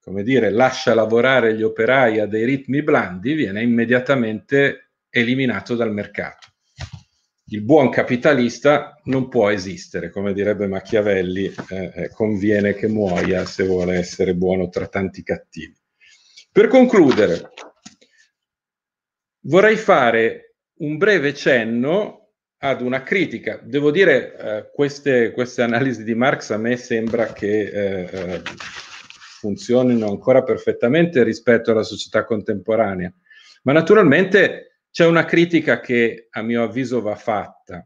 come dire, lascia lavorare gli operai a dei ritmi blandi viene immediatamente eliminato dal mercato. Il buon capitalista non può esistere, come direbbe Machiavelli, eh, eh conviene che muoia se vuole essere buono tra tanti cattivi. Per concludere, vorrei fare un breve cenno ad una critica. Devo dire, eh, queste, queste, analisi di Marx a me sembra che eh, eh, funzionino ancora perfettamente rispetto alla società contemporanea, ma naturalmente c'è una critica che a mio avviso va fatta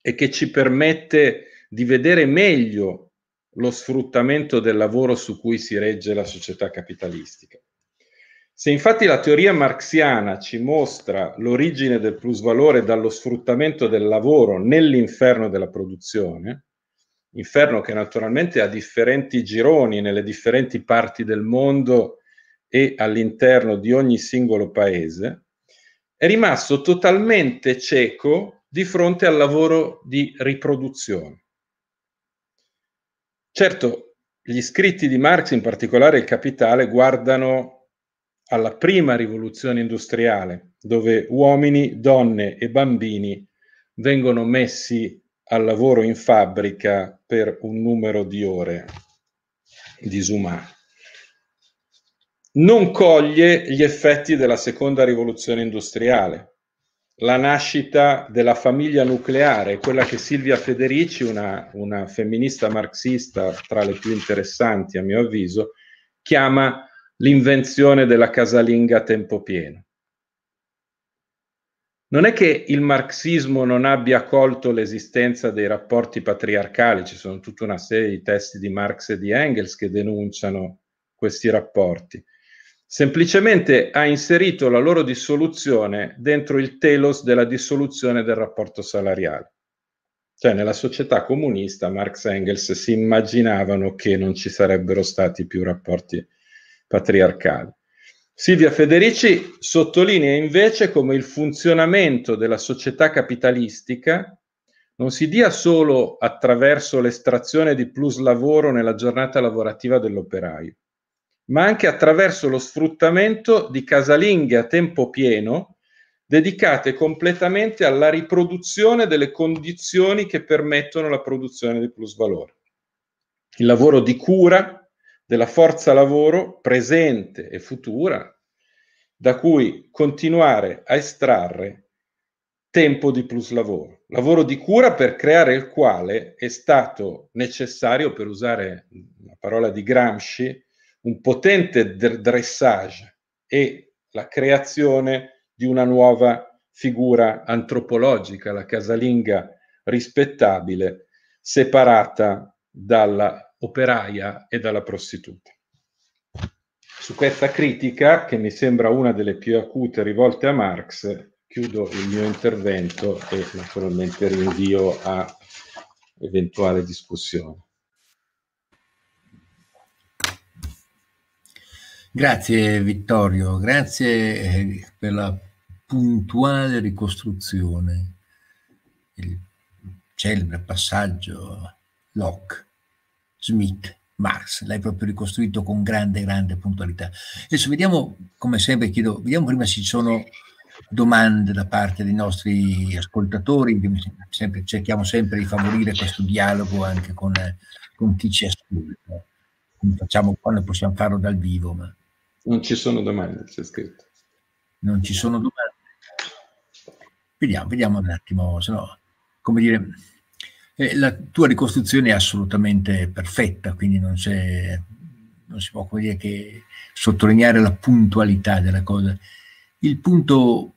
e che ci permette di vedere meglio lo sfruttamento del lavoro su cui si regge la società capitalistica. Se infatti la teoria marxiana ci mostra l'origine del plusvalore dallo sfruttamento del lavoro nell'inferno della produzione, inferno che naturalmente ha differenti gironi nelle differenti parti del mondo e all'interno di ogni singolo paese, è rimasto totalmente cieco di fronte al lavoro di riproduzione. Certo, gli scritti di Marx, in particolare il Capitale, guardano alla prima rivoluzione industriale, dove uomini, donne e bambini vengono messi al lavoro in fabbrica per un numero di ore disumano. Non coglie gli effetti della seconda rivoluzione industriale, la nascita della famiglia nucleare, quella che Silvia Federici, una, una femminista marxista tra le più interessanti a mio avviso, chiama l'invenzione della casalinga a tempo pieno. Non è che il marxismo non abbia colto l'esistenza dei rapporti patriarcali, ci sono tutta una serie di testi di Marx e di Engels che denunciano questi rapporti. Semplicemente ha inserito la loro dissoluzione dentro il telos della dissoluzione del rapporto salariale. Cioè nella società comunista Marx e Engels si immaginavano che non ci sarebbero stati più rapporti patriarcali. Silvia Federici sottolinea invece come il funzionamento della società capitalistica non si dia solo attraverso l'estrazione di plus lavoro nella giornata lavorativa dell'operaio, ma anche attraverso lo sfruttamento di casalinghe a tempo pieno dedicate completamente alla riproduzione delle condizioni che permettono la produzione di plus valore. Il lavoro di cura, della forza lavoro presente e futura da cui continuare a estrarre tempo di plus lavoro, lavoro di cura per creare il quale è stato necessario, per usare la parola di Gramsci, un potente dressage e la creazione di una nuova figura antropologica, la casalinga rispettabile, separata dalla operaia e dalla prostituta. Su questa critica, che mi sembra una delle più acute rivolte a Marx, chiudo il mio intervento e naturalmente rinvio a eventuale discussione. Grazie Vittorio, grazie eh, per la puntuale ricostruzione, il celebre passaggio Locke Smith, Marx, l'hai proprio ricostruito con grande, grande puntualità. Adesso vediamo, come sempre chiedo, vediamo prima se ci sono domande da parte dei nostri ascoltatori, sempre, cerchiamo sempre di favorire questo dialogo anche con, con chi ci ascolta. Facciamo quando possiamo farlo dal vivo. Ma... Non ci sono domande, c'è scritto. Non ci sono domande. Vediamo, vediamo un attimo, se no, come dire, eh, la tua ricostruzione è assolutamente perfetta, quindi non, non si può dire che sottolineare la puntualità della cosa. Il punto,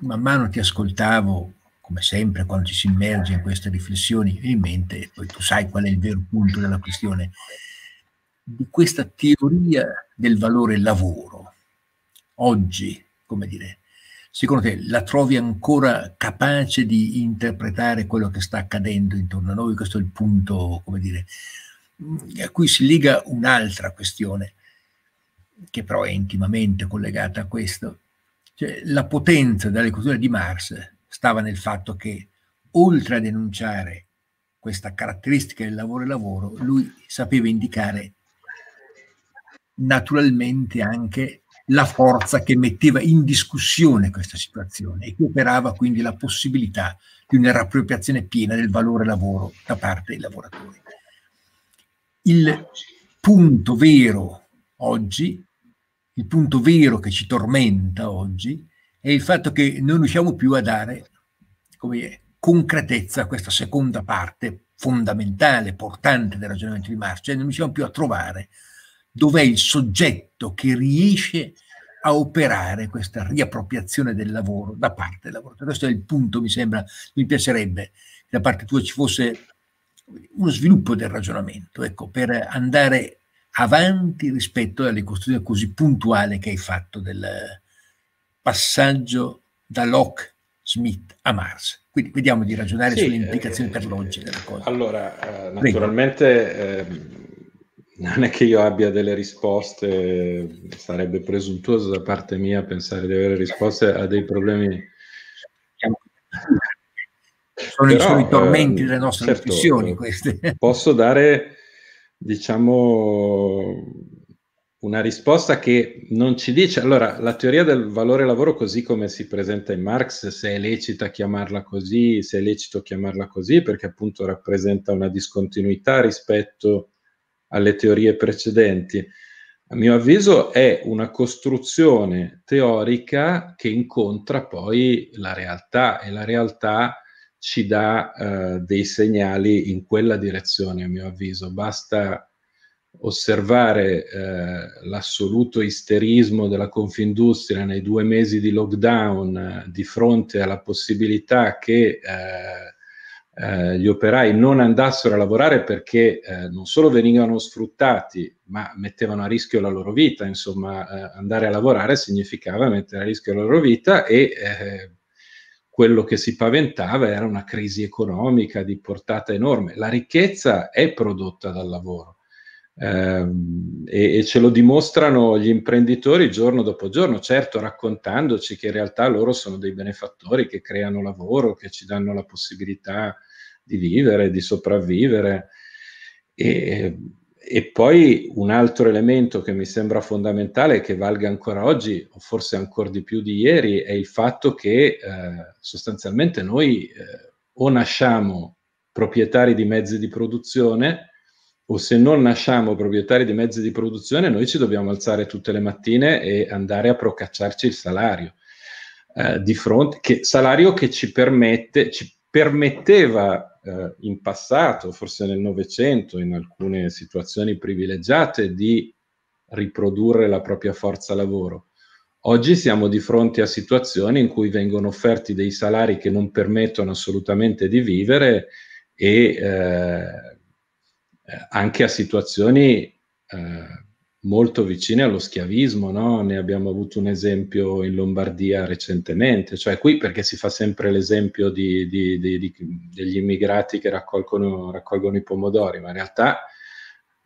man mano ti ascoltavo, come sempre, quando ci si immerge in queste riflessioni, in mente, poi tu sai qual è il vero punto della questione, di questa teoria del valore lavoro. Oggi, come dire, secondo te la trovi ancora capace di interpretare quello che sta accadendo intorno a noi? Questo è il punto, come dire, a cui si lega un'altra questione, che però è intimamente collegata a questo. Cioè, la potenza della cultura di Marx stava nel fatto che, oltre a denunciare questa caratteristica del lavoro e lavoro, lui sapeva indicare naturalmente anche la forza che metteva in discussione questa situazione e che operava quindi la possibilità di una riappropriazione piena del valore lavoro da parte dei lavoratori. Il punto vero oggi, il punto vero che ci tormenta oggi, è il fatto che non riusciamo più a dare come concretezza a questa seconda parte fondamentale, portante del ragionamento di Marx, cioè non riusciamo più a trovare dov'è il soggetto che riesce a operare questa riappropriazione del lavoro da parte del lavoratore. Questo è il punto, mi sembra, mi piacerebbe che da parte tua ci fosse uno sviluppo del ragionamento, ecco, per andare avanti rispetto alle costruzioni così puntuali che hai fatto del passaggio da Locke, Smith a Marx. Quindi vediamo di ragionare sì, sulle implicazioni eh, per l'oggi della cosa. Allora, eh, naturalmente eh, non è che io abbia delle risposte, sarebbe presuntuoso da parte mia pensare di avere risposte a dei problemi. Sono, Però, sono i tormenti eh, delle nostre certo, riflessioni queste. Posso dare, diciamo, una risposta che non ci dice. Allora, la teoria del valore lavoro, così come si presenta in Marx, se è lecita chiamarla così, se è lecito chiamarla così, perché appunto rappresenta una discontinuità rispetto alle teorie precedenti. a mio avviso è una costruzione teorica che incontra poi la realtà e la realtà ci dà eh, dei segnali in quella direzione, a mio avviso. Basta osservare eh, l'assoluto isterismo della Confindustria nei due mesi di lockdown eh, di fronte alla possibilità che eh, gli operai non andassero a lavorare perché eh, non solo venivano sfruttati, ma mettevano a rischio la loro vita. Insomma, eh, andare a lavorare significava mettere a rischio la loro vita e eh, quello che si paventava era una crisi economica di portata enorme. La ricchezza è prodotta dal lavoro. Eh, e, e, ce lo dimostrano gli imprenditori giorno dopo giorno, certo raccontandoci che in realtà loro sono dei benefattori che creano lavoro, che ci danno la possibilità di vivere, di sopravvivere. E, e poi un altro elemento che mi sembra fondamentale e che valga ancora oggi, o forse ancora di più di ieri, è il fatto che eh, sostanzialmente noi eh, o nasciamo proprietari di mezzi di produzione, o se non nasciamo proprietari di mezzi di produzione, noi ci dobbiamo alzare tutte le mattine e andare a procacciarci il salario. Eh, di fronte, che, salario che ci permette, ci permetteva eh, in passato, forse nel Novecento, in alcune situazioni privilegiate, di riprodurre la propria forza lavoro. Oggi siamo di fronte a situazioni in cui vengono offerti dei salari che non permettono assolutamente di vivere e eh, anche a situazioni eh, molto vicine allo schiavismo, no? ne abbiamo avuto un esempio in Lombardia recentemente, cioè qui perché si fa sempre l'esempio di, di, di, degli immigrati che raccolgono, raccolgono, i pomodori, ma in realtà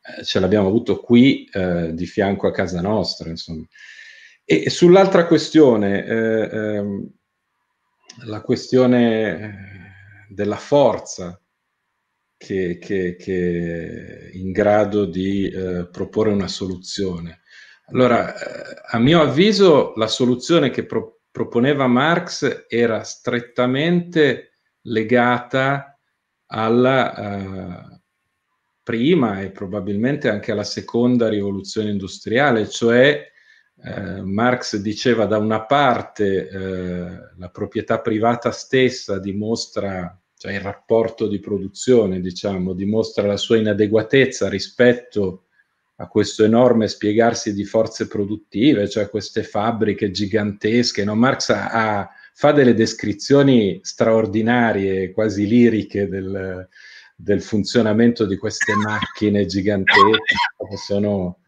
eh, ce l'abbiamo avuto qui eh, di fianco a casa nostra. Insomma. E sull'altra questione, eh, ehm, la questione eh, della forza, che, che, che in grado di eh, proporre una soluzione. Allora, eh, a mio avviso, la soluzione che pro- proponeva Marx era strettamente legata alla uh, prima e probabilmente anche alla seconda rivoluzione industriale, cioè eh, Marx diceva da una parte eh, la proprietà privata stessa dimostra cioè il rapporto di produzione, diciamo, dimostra la sua inadeguatezza rispetto a questo enorme spiegarsi di forze produttive, cioè queste fabbriche gigantesche. No? Marx ha, fa delle descrizioni straordinarie, quasi liriche del, del funzionamento di queste macchine gigantesche, che sono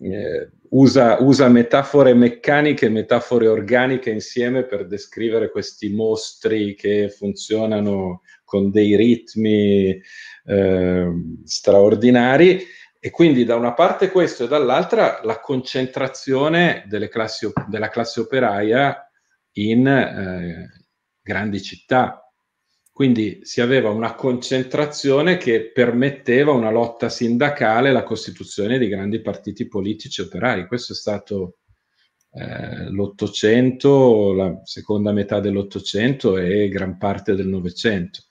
eh, usa, usa, metafore meccaniche e metafore organiche insieme per descrivere questi mostri che funzionano con dei ritmi eh, straordinari. E quindi da una parte questo e dall'altra la concentrazione classi, della classe operaia in eh, grandi città, quindi si aveva una concentrazione che permetteva una lotta sindacale la costituzione di grandi partiti politici operai. Questo è stato eh, l'Ottocento, la seconda metà dell'Ottocento e gran parte del Novecento.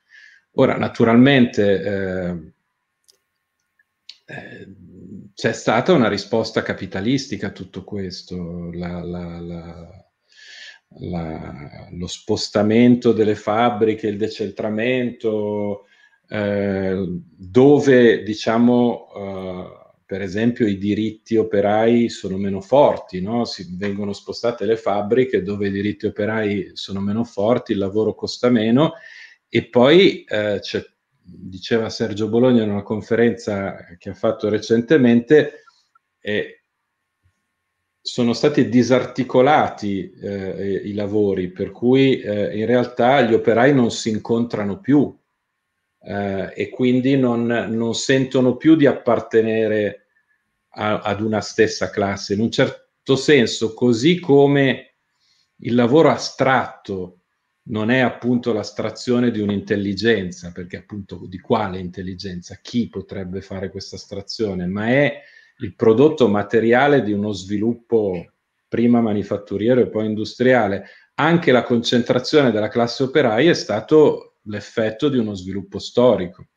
Ora, naturalmente, eh, eh, c'è stata una risposta capitalistica a tutto questo. La, la, la, la, lo spostamento delle fabbriche, il decentramento, eh, dove diciamo eh, per esempio i diritti operai sono meno forti, no? si vengono spostate le fabbriche dove i diritti operai sono meno forti, il lavoro costa meno e poi eh, diceva Sergio Bologna in una conferenza che ha fatto recentemente, sono stati disarticolati eh, i lavori, per cui eh, in realtà gli operai non si incontrano più eh, e quindi non, non, sentono più di appartenere a, ad una stessa classe. In un certo senso, così come il lavoro astratto non è appunto l'astrazione di un'intelligenza, perché appunto di quale intelligenza? Chi potrebbe fare questa astrazione? Ma è il prodotto materiale di uno sviluppo prima manifatturiero e poi industriale. Anche la concentrazione della classe operaia è stato l'effetto di uno sviluppo storico.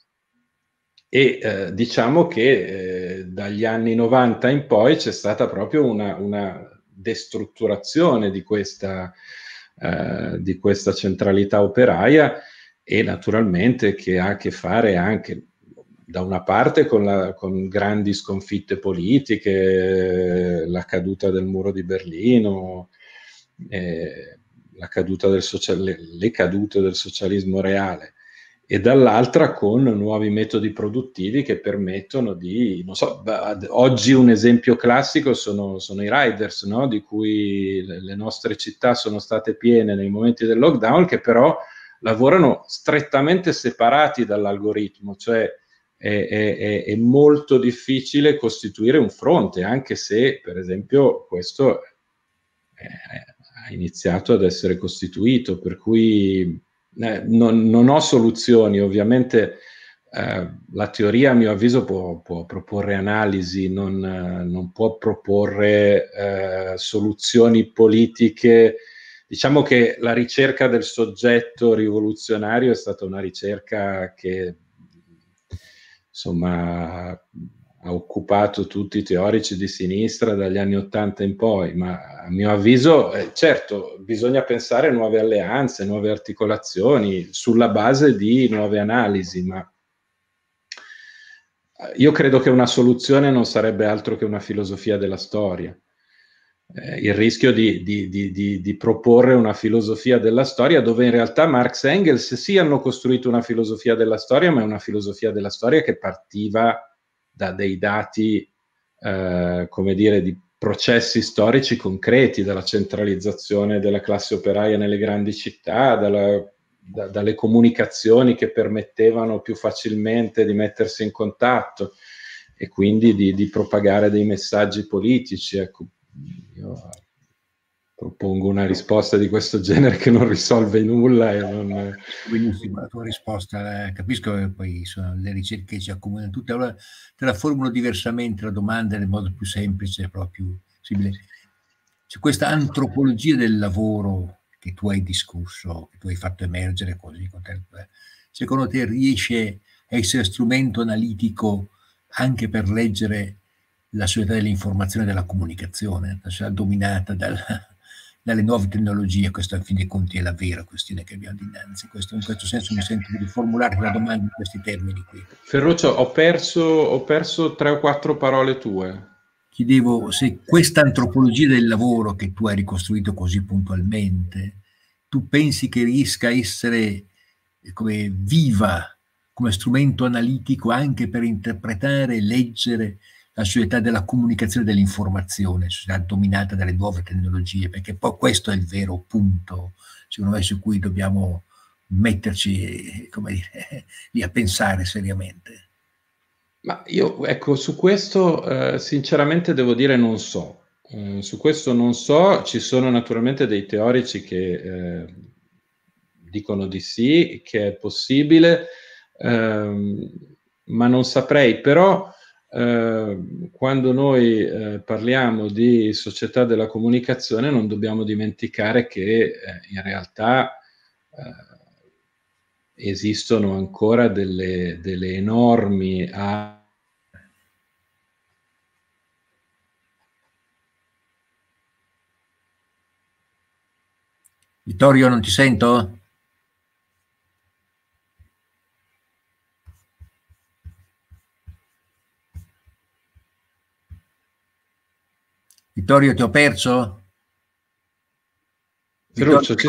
E eh, diciamo che eh, dagli anni 90 in poi c'è stata proprio una, una destrutturazione di questa, eh, di questa centralità operaia e naturalmente che ha a che fare anche da una parte con, la, con, grandi sconfitte politiche, la caduta del muro di Berlino, eh, social, le, le, cadute del socialismo reale, e dall'altra con nuovi metodi produttivi che permettono di, non so, oggi un esempio classico sono, sono i riders, no? di cui le nostre città sono state piene nei momenti del lockdown, che però lavorano strettamente separati dall'algoritmo, cioè è, è, è, molto difficile costituire un fronte, anche se, per esempio, questo ha iniziato ad essere costituito, per cui eh, non, non, ho soluzioni, ovviamente eh, la teoria a mio avviso può, può proporre analisi, non, non può proporre eh, soluzioni politiche. Diciamo che la ricerca del soggetto rivoluzionario è stata una ricerca che insomma, ha occupato tutti i teorici di sinistra dagli anni Ottanta in poi, ma a mio avviso, eh, certo, bisogna pensare a nuove alleanze, nuove articolazioni sulla base di nuove analisi, ma io credo che una soluzione non sarebbe altro che una filosofia della storia eh, il rischio di, di, di, di, proporre una filosofia della storia dove in realtà Marx e Engels sì hanno costruito una filosofia della storia, ma è una filosofia della storia che partiva da dei dati, eh, come dire, di processi storici concreti, dalla centralizzazione della classe operaia nelle grandi città, dalla, da, dalle comunicazioni che permettevano più facilmente di mettersi in contatto e quindi di, di propagare dei messaggi politici. Ecco io propongo una risposta di questo genere che non risolve nulla. E non... Benissimo, la tua risposta, eh, capisco che poi sono le ricerche che ci accomunano tutte, allora te la formulo diversamente la domanda nel modo più semplice, proprio più possibile. C'è questa antropologia del lavoro che tu hai discusso, che tu hai fatto emergere così, secondo te riesce a essere strumento analitico anche per leggere la società dell'informazione e della comunicazione, la società dominata dal, dalle nuove tecnologie, questa in fin dei conti è la vera questione che abbiamo dinanzi. Questo, in questo senso mi sento di formulare una domanda in questi termini qui. Ferruccio, ho perso, ho perso tre o quattro parole tue. Chiedevo se questa antropologia del lavoro che tu hai ricostruito così puntualmente, tu pensi che riesca a essere come viva come strumento analitico anche per interpretare, leggere la società della comunicazione e dell'informazione, società dominata dalle nuove tecnologie, perché poi questo è il vero punto, secondo me, su cui dobbiamo metterci, come dire, lì a pensare seriamente. Ma io, ecco, su questo eh, sinceramente devo dire non so. Eh, su questo non so, ci sono naturalmente dei teorici che eh, dicono di sì, che è possibile, ehm, ma non saprei, però eh, quando noi eh, parliamo di società della comunicazione non dobbiamo dimenticare che eh, in realtà eh, esistono ancora delle, delle enormi aree Vittorio, non ti sento? Vittorio, ti ho perso? Vittorio, ci...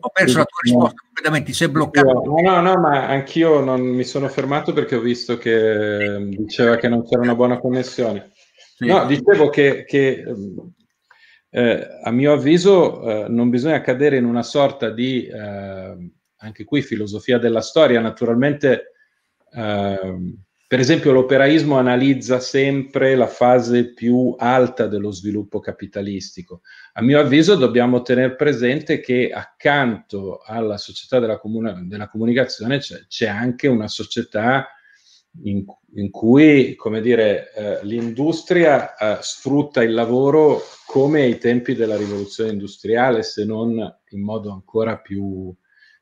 Ho perso la tua risposta completamente, ti sei bloccato. No, no, no, ma anch'io non mi sono fermato perché ho visto che diceva che non c'era una buona connessione. Sì. No, dicevo che, che eh, a mio avviso eh, non bisogna cadere in una sorta di, eh, anche qui, filosofia della storia. Naturalmente ehm, per esempio, l'operaismo analizza sempre la fase più alta dello sviluppo capitalistico. A mio avviso dobbiamo tenere presente che accanto alla società della, comuna- della comunicazione c'è, c'è, anche una società in, in cui, dire, eh, l'industria eh, sfrutta il lavoro come ai tempi della rivoluzione industriale, se non in modo ancora più,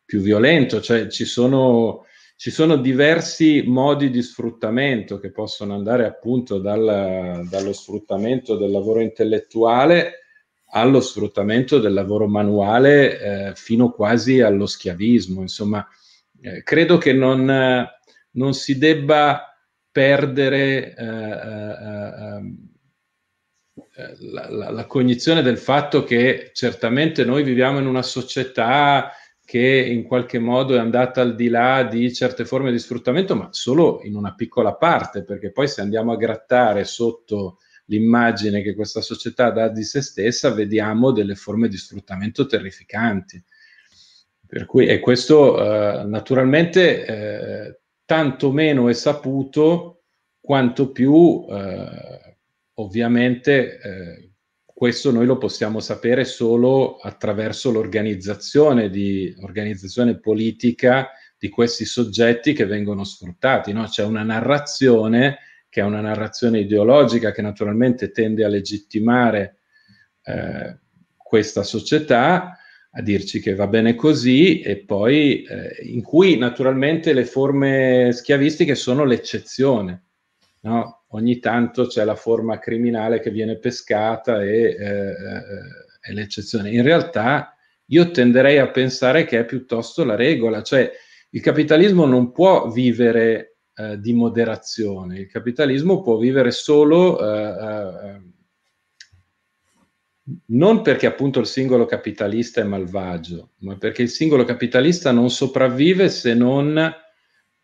più violento. Cioè ci sono ci sono diversi modi di sfruttamento che possono andare appunto dal, dallo sfruttamento del lavoro intellettuale allo sfruttamento del lavoro manuale eh, fino quasi allo schiavismo. Insomma, eh, credo che non, non, si debba perdere eh, eh, ehm, la, la, la, cognizione del fatto che certamente noi viviamo in una società che in qualche modo è andata al di là di certe forme di sfruttamento, ma solo in una piccola parte, perché poi se andiamo a grattare sotto l'immagine che questa società dà di se stessa, vediamo delle forme di sfruttamento terrificanti. Per cui, e questo eh, naturalmente eh, tanto meno è saputo quanto più eh, ovviamente eh, questo noi lo possiamo sapere solo attraverso l'organizzazione di, organizzazione politica di questi soggetti che vengono sfruttati. No? C'è una narrazione che è una narrazione ideologica che naturalmente tende a legittimare eh, questa società, a dirci che va bene così e poi eh, in cui naturalmente le forme schiavistiche sono l'eccezione. No? Ogni tanto c'è la forma criminale che viene pescata e eh, è l'eccezione. In realtà io tenderei a pensare che è piuttosto la regola, cioè il capitalismo non può vivere eh, di moderazione, il capitalismo può vivere solo eh, eh non perché appunto il singolo capitalista è malvagio, ma perché il singolo capitalista non sopravvive se non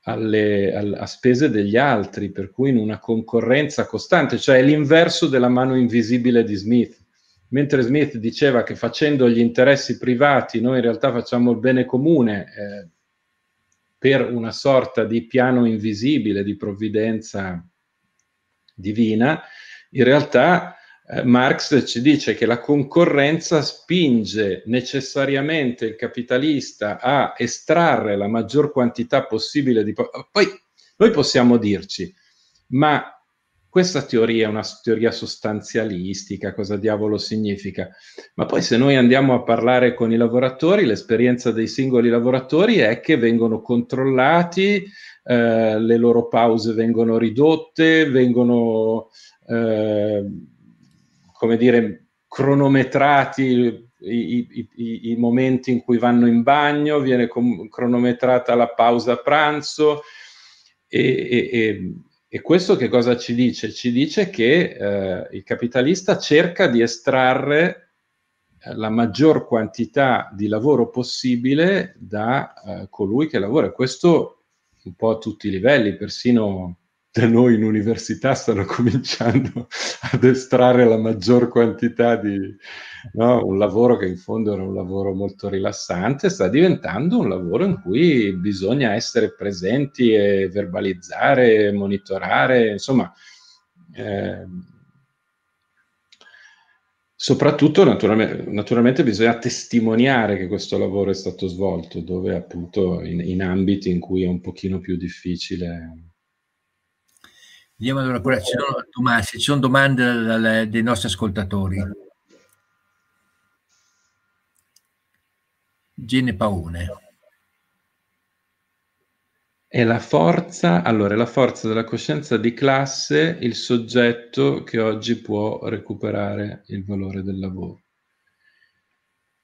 alle, al, a spese degli altri, per cui in una concorrenza costante, cioè l'inverso della mano invisibile di Smith. Mentre Smith diceva che facendo gli interessi privati noi in realtà facciamo il bene comune eh, per una sorta di piano invisibile di provvidenza divina, in realtà eh, Marx ci dice che la concorrenza spinge necessariamente il capitalista a estrarre la maggior quantità possibile di... Poi noi possiamo dirci, ma questa teoria è una teoria sostanzialistica, cosa diavolo significa? Ma poi se noi andiamo a parlare con i lavoratori, l'esperienza dei singoli lavoratori è che vengono controllati, eh, le loro pause vengono ridotte, vengono... Eh, come dire, cronometrati i, i, i, momenti in cui vanno in bagno, viene com- cronometrata la pausa pranzo e, e, e, questo che cosa ci dice? Ci dice che eh, il capitalista cerca di estrarre eh, la maggior quantità di lavoro possibile da eh, colui che lavora. E questo un po' a tutti i livelli, persino da noi in università stanno cominciando ad estrarre la maggior quantità di no? un lavoro che in fondo era un lavoro molto rilassante, sta diventando un lavoro in cui bisogna essere presenti e verbalizzare, monitorare, insomma. Eh, soprattutto naturalmente, naturalmente, bisogna testimoniare che questo lavoro è stato svolto, dove appunto in, in ambiti in cui è un pochino più difficile Allora qua, ci sono, domande, ci sono domande dal, dei nostri ascoltatori. Gene Paone. È la forza, allora, è la forza della coscienza di classe il soggetto che oggi può recuperare il valore del lavoro.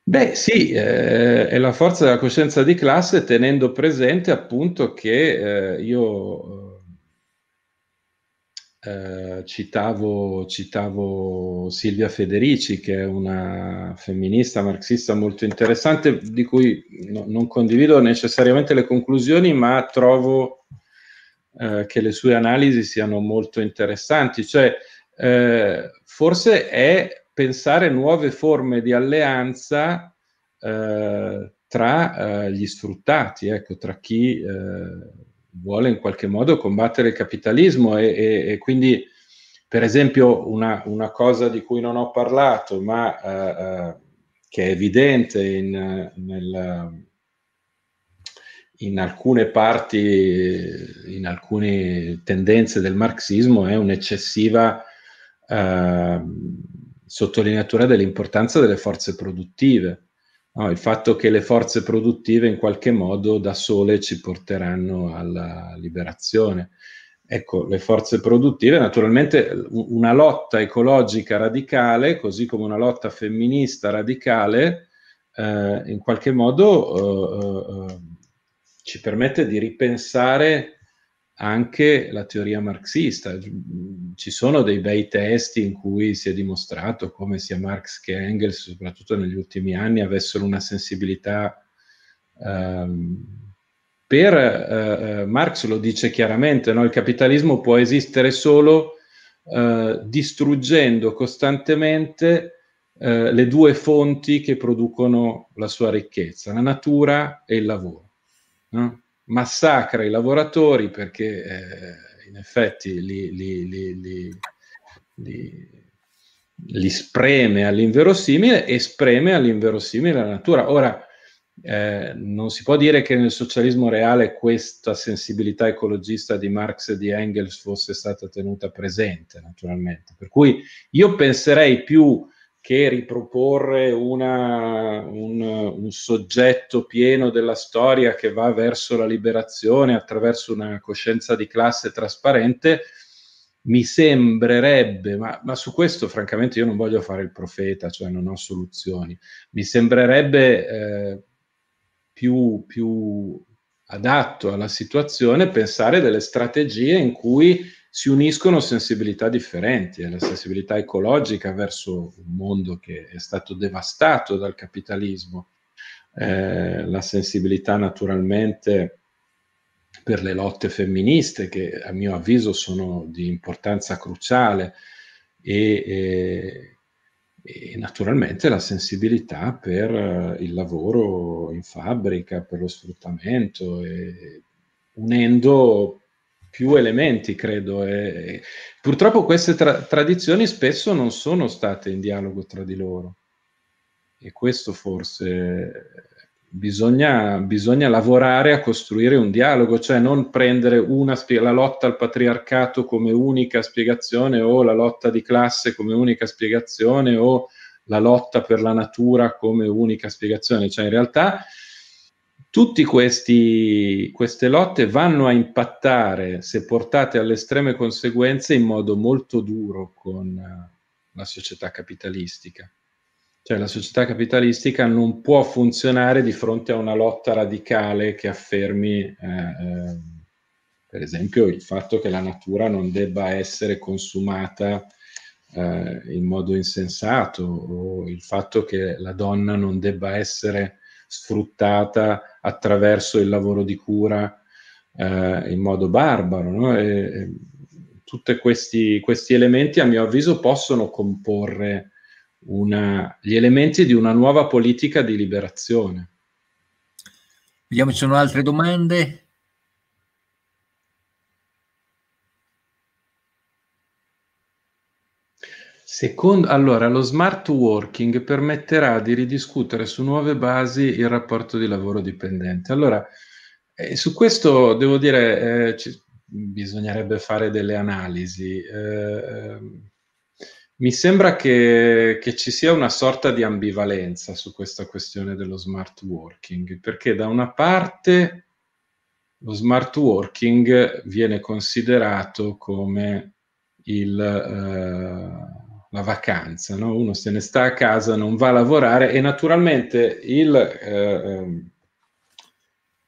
Beh, sì, eh, è la forza della coscienza di classe tenendo presente appunto che eh, io eh, citavo, citavo, Silvia Federici, che è una femminista marxista molto interessante, di cui no, non condivido necessariamente le conclusioni, ma trovo eh, che le sue analisi siano molto interessanti. Cioè, eh, forse è pensare nuove forme di alleanza eh, tra eh, gli sfruttati, ecco, tra chi vuole in qualche modo combattere il capitalismo e, e, e quindi, per esempio, una, una, cosa di cui non ho parlato, ma uh, uh, che è evidente in, nel, in alcune parti, in alcune tendenze del marxismo, è un'eccessiva uh, sottolineatura dell'importanza delle forze produttive. No, il fatto che le forze produttive in qualche modo da sole ci porteranno alla liberazione. Ecco, le forze produttive, naturalmente una lotta ecologica radicale, così come una lotta femminista radicale, eh, in qualche modo eh, eh, ci permette di ripensare anche la teoria marxista. Ci sono dei bei testi in cui si è dimostrato come sia Marx che Engels, soprattutto negli ultimi anni, avessero una sensibilità ehm, per eh, eh, Marx lo dice chiaramente, no? il capitalismo può esistere solo eh, distruggendo costantemente eh, le due fonti che producono la sua ricchezza, la natura e il lavoro. No? Massacra i lavoratori perché eh, in effetti li, li, li, li spreme all'inverosimile e spreme all'inverosimile la natura. Ora, eh, non si può dire che nel socialismo reale questa sensibilità ecologista di Marx e di Engels fosse stata tenuta presente, naturalmente. Per cui io penserei più che riproporre una, un, un, soggetto pieno della storia che va verso la liberazione attraverso una coscienza di classe trasparente, mi sembrerebbe, ma, ma, su questo francamente io non voglio fare il profeta, cioè non ho soluzioni, mi sembrerebbe eh, più, più adatto alla situazione pensare delle strategie in cui si uniscono sensibilità differenti, la sensibilità ecologica verso un mondo che è stato devastato dal capitalismo, eh, la sensibilità naturalmente per le lotte femministe che a mio avviso sono di importanza cruciale e, e e naturalmente la sensibilità per eh, il lavoro in fabbrica, per lo sfruttamento, unendo più elementi, credo. E, purtroppo queste tra- tradizioni spesso non sono state in dialogo tra di loro. E questo forse bisogna, bisogna lavorare a costruire un dialogo, cioè non prendere spie- la lotta al patriarcato come unica spiegazione o la lotta di classe come unica spiegazione o la lotta per la natura come unica spiegazione, cioè in realtà tutte queste lotte vanno a impattare, se portate alle estreme conseguenze, in modo molto duro con la società capitalistica. Cioè la società capitalistica non può funzionare di fronte a una lotta radicale che affermi, eh, eh, per esempio, il fatto che la natura non debba essere consumata eh, in modo insensato o il fatto che la donna non debba essere sfruttata attraverso il lavoro di cura eh, in modo barbaro. No? tutti questi, questi elementi, a mio avviso, possono comporre una, gli elementi di una nuova politica di liberazione. Vediamo ci sono altre domande. Secondo, allora, lo smart working permetterà di ridiscutere su nuove basi il rapporto di lavoro dipendente. Allora, eh, su questo devo dire, eh, ci, bisognerebbe fare delle analisi. Eh, mi sembra che, che, ci sia una sorta di ambivalenza su questa questione dello smart working, perché da una parte lo smart working viene considerato come il, eh, la vacanza, no? uno se ne sta a casa, non va a lavorare e naturalmente il, eh,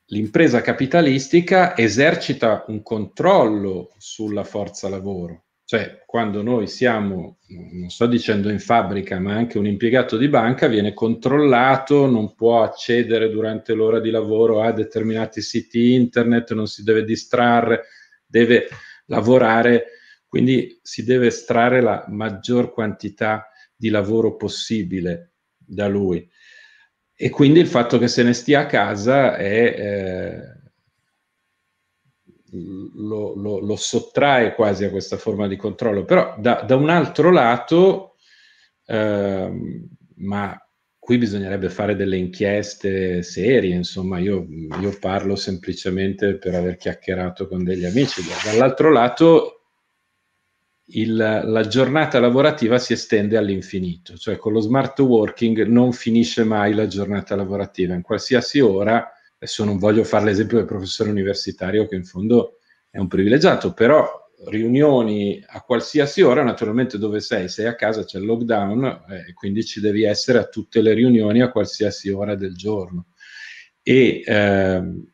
l'impresa capitalistica esercita un controllo sulla forza lavoro cioè, quando noi siamo, non sto dicendo in fabbrica, ma anche un impiegato di banca, viene controllato, non può accedere durante l'ora di lavoro a determinati siti internet, non si deve distrarre, deve lavorare, quindi si deve estrarre la maggior quantità di lavoro possibile da lui. E quindi il fatto che se ne stia a casa è... Eh, lo, lo, lo, sottrae quasi a questa forma di controllo, però da, da un altro lato, ehm, ma qui bisognerebbe fare delle inchieste serie, insomma io, io, parlo semplicemente per aver chiacchierato con degli amici, dall'altro lato il, la giornata lavorativa si estende all'infinito, cioè con lo smart working non finisce mai la giornata lavorativa, in qualsiasi ora, adesso non voglio fare l'esempio del professore universitario che in fondo è un privilegiato, però riunioni a qualsiasi ora, naturalmente dove sei, sei a casa, c'è il lockdown eh, e quindi ci devi essere a tutte le riunioni a qualsiasi ora del giorno. E ehm,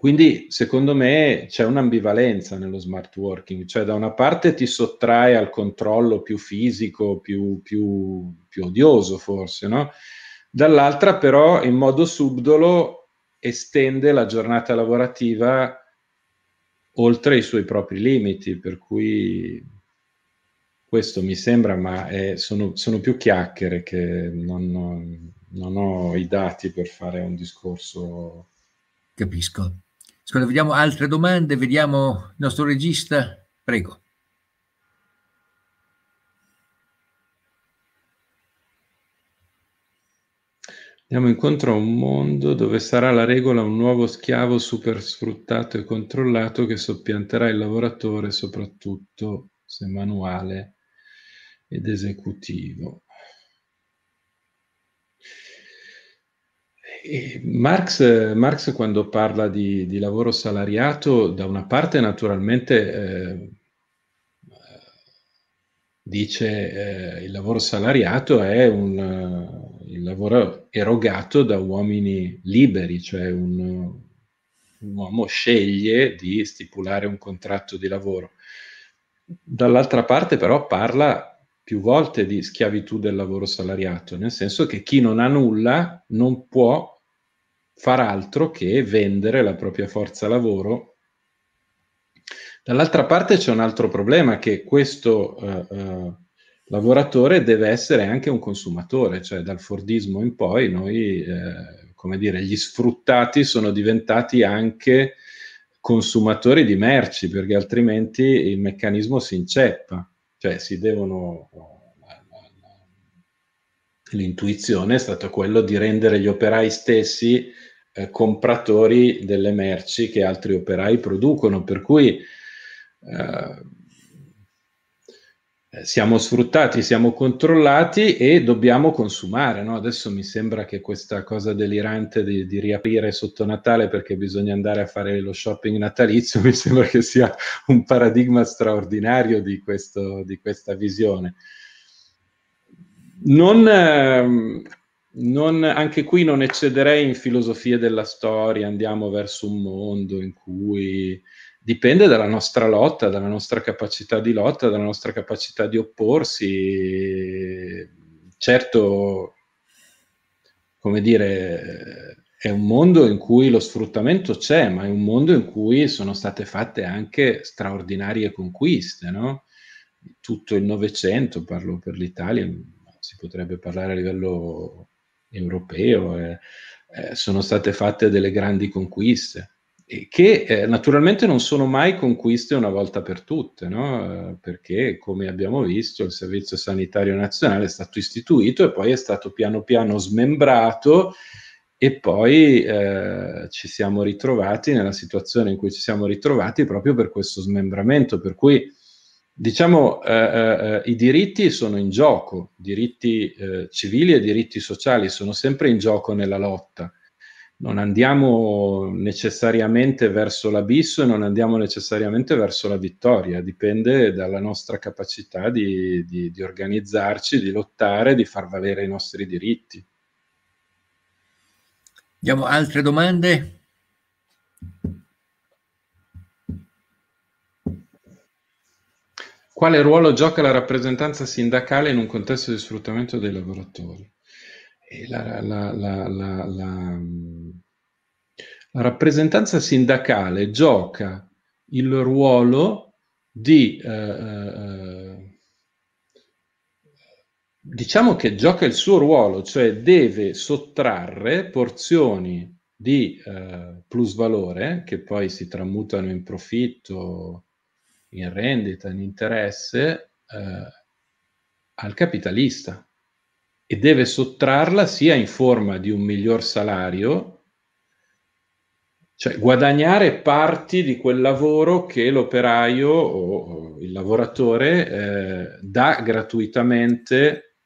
quindi secondo me c'è un'ambivalenza nello smart working, cioè da una parte ti sottrae al controllo più fisico, più, più, più odioso forse, no? Dall'altra però in modo subdolo estende la giornata lavorativa oltre i suoi propri limiti, per cui questo mi sembra, ma è, sono, sono, più chiacchiere che non, non, non ho i dati per fare un discorso. Capisco. Ascolta, vediamo altre domande, vediamo il nostro regista. Prego. Andiamo incontro a un mondo dove sarà la regola un nuovo schiavo super sfruttato e controllato che soppianterà il lavoratore, soprattutto se manuale ed esecutivo. Marx, Marx, quando parla di, di, lavoro salariato, da una parte naturalmente eh, dice eh, il lavoro salariato è un, uh, il lavoro erogato da uomini liberi, cioè un, un uomo sceglie di stipulare un contratto di lavoro. Dall'altra parte però parla più volte di schiavitù del lavoro salariato, nel senso che chi non ha nulla non può far altro che vendere la propria forza lavoro. Dall'altra parte c'è un altro problema che questo uh, uh, lavoratore deve essere anche un consumatore, cioè dal Fordismo in poi noi, eh, come dire, gli sfruttati sono diventati anche consumatori di merci, perché altrimenti il meccanismo si inceppa cioè si devono l'intuizione è stata quella di rendere gli operai stessi eh, compratori delle merci che altri operai producono, per cui eh, eh, siamo sfruttati, siamo controllati e dobbiamo consumare. No? Adesso mi sembra che questa cosa delirante di, di, riaprire sotto Natale perché bisogna andare a fare lo shopping natalizio mi sembra che sia un paradigma straordinario di, questo, di questa visione. Non, eh, non, anche qui non eccederei in filosofie della storia, andiamo verso un mondo in cui dipende dalla nostra lotta, dalla nostra capacità di lotta, dalla nostra capacità di opporsi. Certo, come dire, è un mondo in cui lo sfruttamento c'è, ma è un mondo in cui sono state fatte anche straordinarie conquiste, no? Tutto il Novecento, parlo per l'Italia, si potrebbe parlare a livello europeo, eh, eh, sono state fatte delle grandi conquiste che eh, naturalmente non sono mai conquiste una volta per tutte, no? perché come abbiamo visto il Servizio Sanitario Nazionale è stato istituito e poi è stato piano piano smembrato e poi eh, ci siamo ritrovati nella situazione in cui ci siamo ritrovati proprio per questo smembramento, per cui diciamo eh, eh, eh i diritti sono in gioco, diritti eh, civili e diritti sociali sono sempre in gioco nella lotta non andiamo necessariamente verso l'abisso e non andiamo necessariamente verso la vittoria, dipende dalla nostra capacità di, di, di organizzarci, di lottare, di far valere i nostri diritti. Abbiamo altre domande? Quale ruolo gioca la rappresentanza sindacale in un contesto di sfruttamento dei lavoratori? La, la, la, la, rappresentanza sindacale gioca il ruolo di, eh, eh, diciamo che gioca il suo ruolo, cioè deve sottrarre porzioni di eh, plusvalore che poi si tramutano in profitto, in rendita, in interesse eh, al capitalista e deve sottrarla sia in forma di un miglior salario, cioè guadagnare parti di quel lavoro che l'operaio o, il lavoratore eh, dà gratuitamente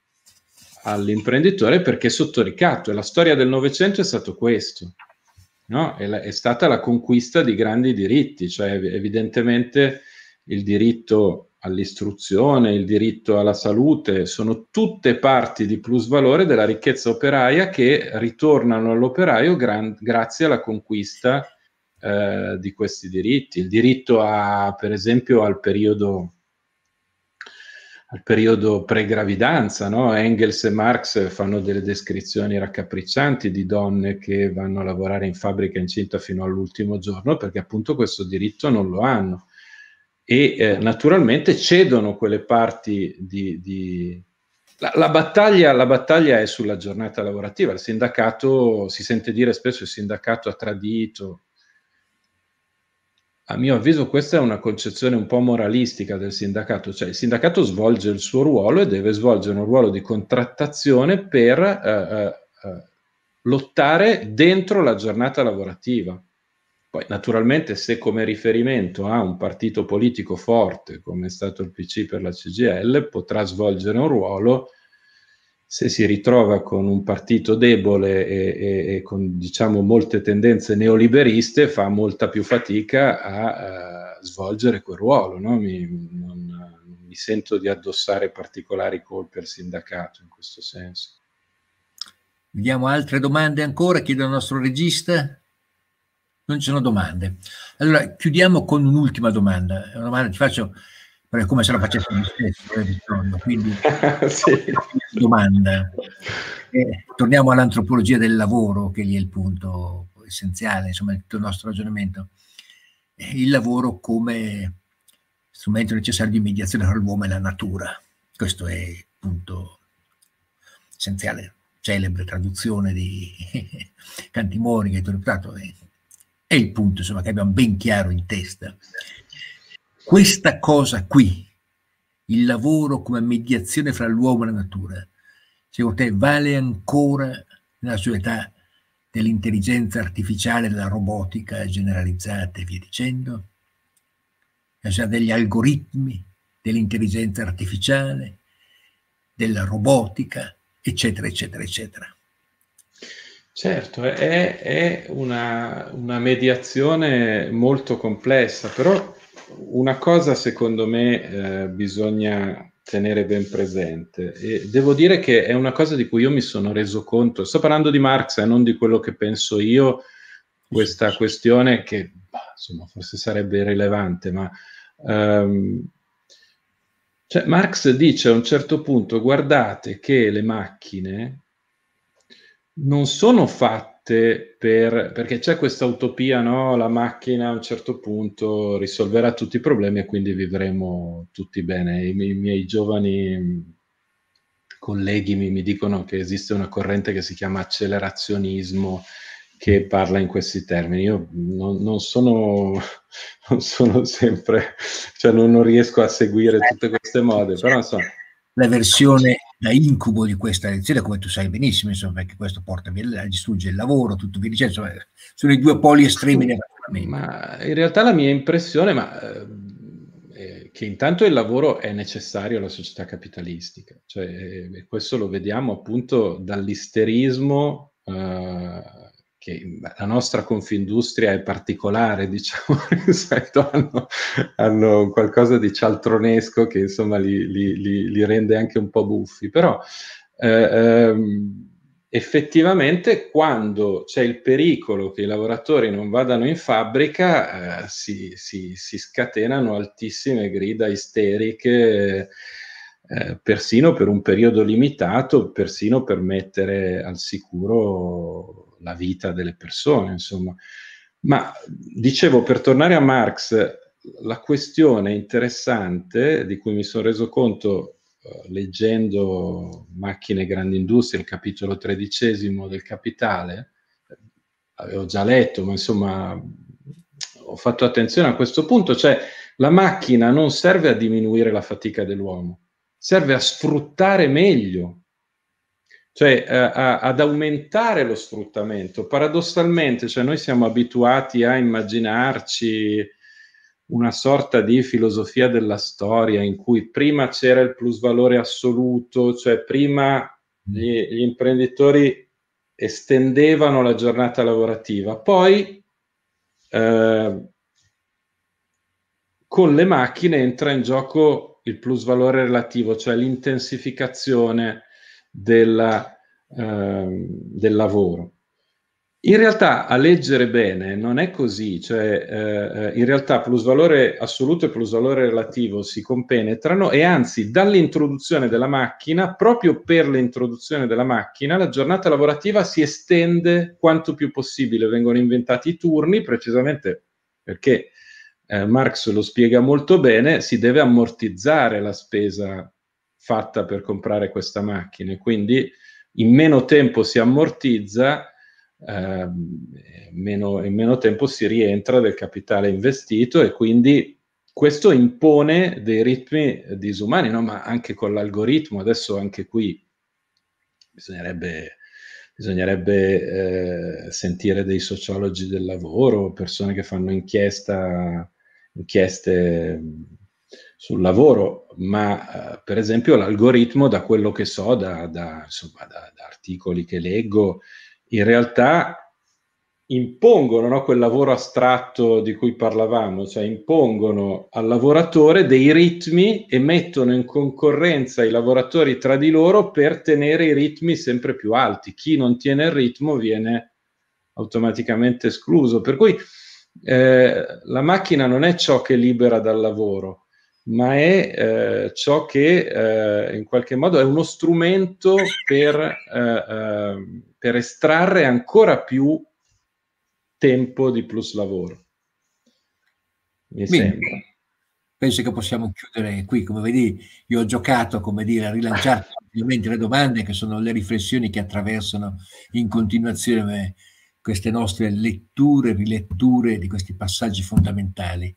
all'imprenditore perché è sotto ricatto. E la storia del Novecento è stato questo. No? È, la, è, stata la conquista di grandi diritti, cioè evidentemente il diritto all'istruzione, il diritto alla salute, sono tutte parti di plusvalore della ricchezza operaia che ritornano all'operaio gran- grazie alla conquista eh, di questi diritti. Il diritto a, per esempio, al periodo, al periodo pre-gravidanza, no? Engels e Marx fanno delle descrizioni raccapriccianti di donne che vanno a lavorare in fabbrica incinta fino all'ultimo giorno perché appunto questo diritto non lo hanno e eh, naturalmente cedono quelle parti di... di... La, la, battaglia, la, battaglia, è sulla giornata lavorativa, il sindacato, si sente dire spesso il sindacato ha tradito. A mio avviso questa è una concezione un po' moralistica del sindacato, cioè il sindacato svolge il suo ruolo e deve svolgere un ruolo di contrattazione per eh, eh, eh lottare dentro la giornata lavorativa poi naturalmente se come riferimento ha un partito politico forte, come è stato il PC per la CGL, potrà svolgere un ruolo, se si ritrova con un partito debole e, e, e con diciamo molte tendenze neoliberiste, fa molta più fatica a, a svolgere quel ruolo. No? Mi, non, non mi sento di addossare particolari colpe al sindacato in questo senso. Vediamo altre domande ancora, chiedo al nostro regista non ci sono domande. Allora, chiudiamo con un'ultima domanda. Una domanda ti faccio perché come se la facessi me stesso, eh, quindi sì. domanda. Eh, torniamo all'antropologia del lavoro, che lì è il punto essenziale, insomma, il nostro ragionamento. Il lavoro come strumento necessario di mediazione tra l'uomo e la natura. Questo è il punto essenziale, celebre traduzione di Cantimoni che hai interpretato è il punto insomma, che abbiamo ben chiaro in testa. Questa cosa qui, il lavoro come mediazione fra l'uomo e la natura, secondo te vale ancora nella società dell'intelligenza artificiale, della robotica generalizzata e via dicendo? Cioè degli algoritmi, dell'intelligenza artificiale, della robotica, eccetera, eccetera, eccetera. Certo, è, è una, una, mediazione molto complessa, però una cosa secondo me eh, bisogna tenere ben presente. E devo dire che è una cosa di cui io mi sono reso conto, sto parlando di Marx e eh, non di quello che penso io, questa questione che bah, insomma forse sarebbe irrilevante, ma um, cioè Marx dice a un certo punto guardate che le macchine non sono fatte per, perché c'è questa utopia, no? La macchina a un certo punto risolverà tutti i problemi e quindi vivremo tutti bene. I, i miei giovani colleghi mi, mi, dicono che esiste una corrente che si chiama accelerazionismo che parla in questi termini. Io non, non, sono, non sono, sempre, cioè non, non, riesco a seguire tutte queste mode, però insomma la versione da incubo di questa lezione, come tu sai benissimo, insomma, perché questo porta via, distrugge il lavoro, tutto via dicendo, insomma, sono i due poli estremi del. Ma in realtà la mia impressione, ma, eh, è che intanto il lavoro è necessario alla società capitalistica, cioè, eh, questo lo vediamo appunto dall'isterismo eh, che la nostra Confindustria è particolare, diciamo, rispetto hanno, hanno qualcosa di cialtronesco che insomma li, li, li, li rende anche un po' buffi, però eh, ehm, effettivamente quando c'è il pericolo che i lavoratori non vadano in fabbrica eh, si, si, si, scatenano altissime grida isteriche. Eh, persino per un periodo limitato, persino per mettere al sicuro la vita delle persone, insomma. Ma dicevo, per tornare a Marx, la questione interessante di cui mi sono reso conto uh, leggendo Macchine e Grandi Industrie, il capitolo tredicesimo del Capitale, avevo già letto, ma insomma ho fatto attenzione a questo punto, cioè la macchina non serve a diminuire la fatica dell'uomo, serve a sfruttare meglio cioè eh, a, ad aumentare lo sfruttamento. Paradossalmente, cioè noi siamo abituati a immaginarci una sorta di filosofia della storia in cui prima c'era il plusvalore assoluto, cioè prima gli, gli imprenditori estendevano la giornata lavorativa, poi eh, con le macchine entra in gioco il plusvalore relativo, cioè l'intensificazione della, eh, del lavoro. In realtà a leggere bene non è così, cioè eh, in realtà plusvalore assoluto e plusvalore relativo si compenetrano e anzi dall'introduzione della macchina, proprio per l'introduzione della macchina, la giornata lavorativa si estende quanto più possibile, vengono inventati i turni precisamente perché eh, Marx lo spiega molto bene, si deve ammortizzare la spesa fatta per comprare questa macchina, quindi in meno tempo si ammortizza eh, meno, in meno tempo si rientra del capitale investito e quindi questo impone dei ritmi disumani, no? ma anche con l'algoritmo, adesso anche qui bisognerebbe, bisognerebbe eh, sentire dei sociologi del lavoro, persone che fanno inchiesta, inchieste sul lavoro, ma eh, per esempio l'algoritmo, da quello che so, da, da, insomma, da, da articoli che leggo, in realtà impongono no, quel lavoro astratto di cui parlavamo, cioè impongono al lavoratore dei ritmi e mettono in concorrenza i lavoratori tra di loro per tenere i ritmi sempre più alti. Chi non tiene il ritmo viene automaticamente escluso. Per cui eh, la macchina non è ciò che libera dal lavoro, ma è eh, ciò che eh, in qualche modo è uno strumento per, eh, eh, per, estrarre ancora più tempo di plus lavoro. Mi Bene. sembra. Penso che possiamo chiudere qui, come vedi io ho giocato, come dire, a rilanciare le domande che sono le riflessioni che attraversano in continuazione queste nostre letture, riletture di questi passaggi fondamentali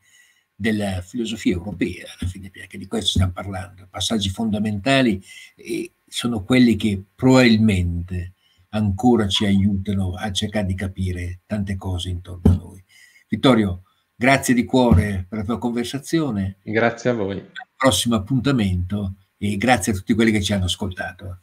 della filosofia europea, alla fine, perché di questo stiamo parlando. Passaggi fondamentali e sono quelli che probabilmente ancora ci aiutano a cercare di capire tante cose intorno a noi. Vittorio, grazie di cuore per la tua conversazione. Grazie a voi. Al prossimo appuntamento e grazie a tutti quelli che ci hanno ascoltato.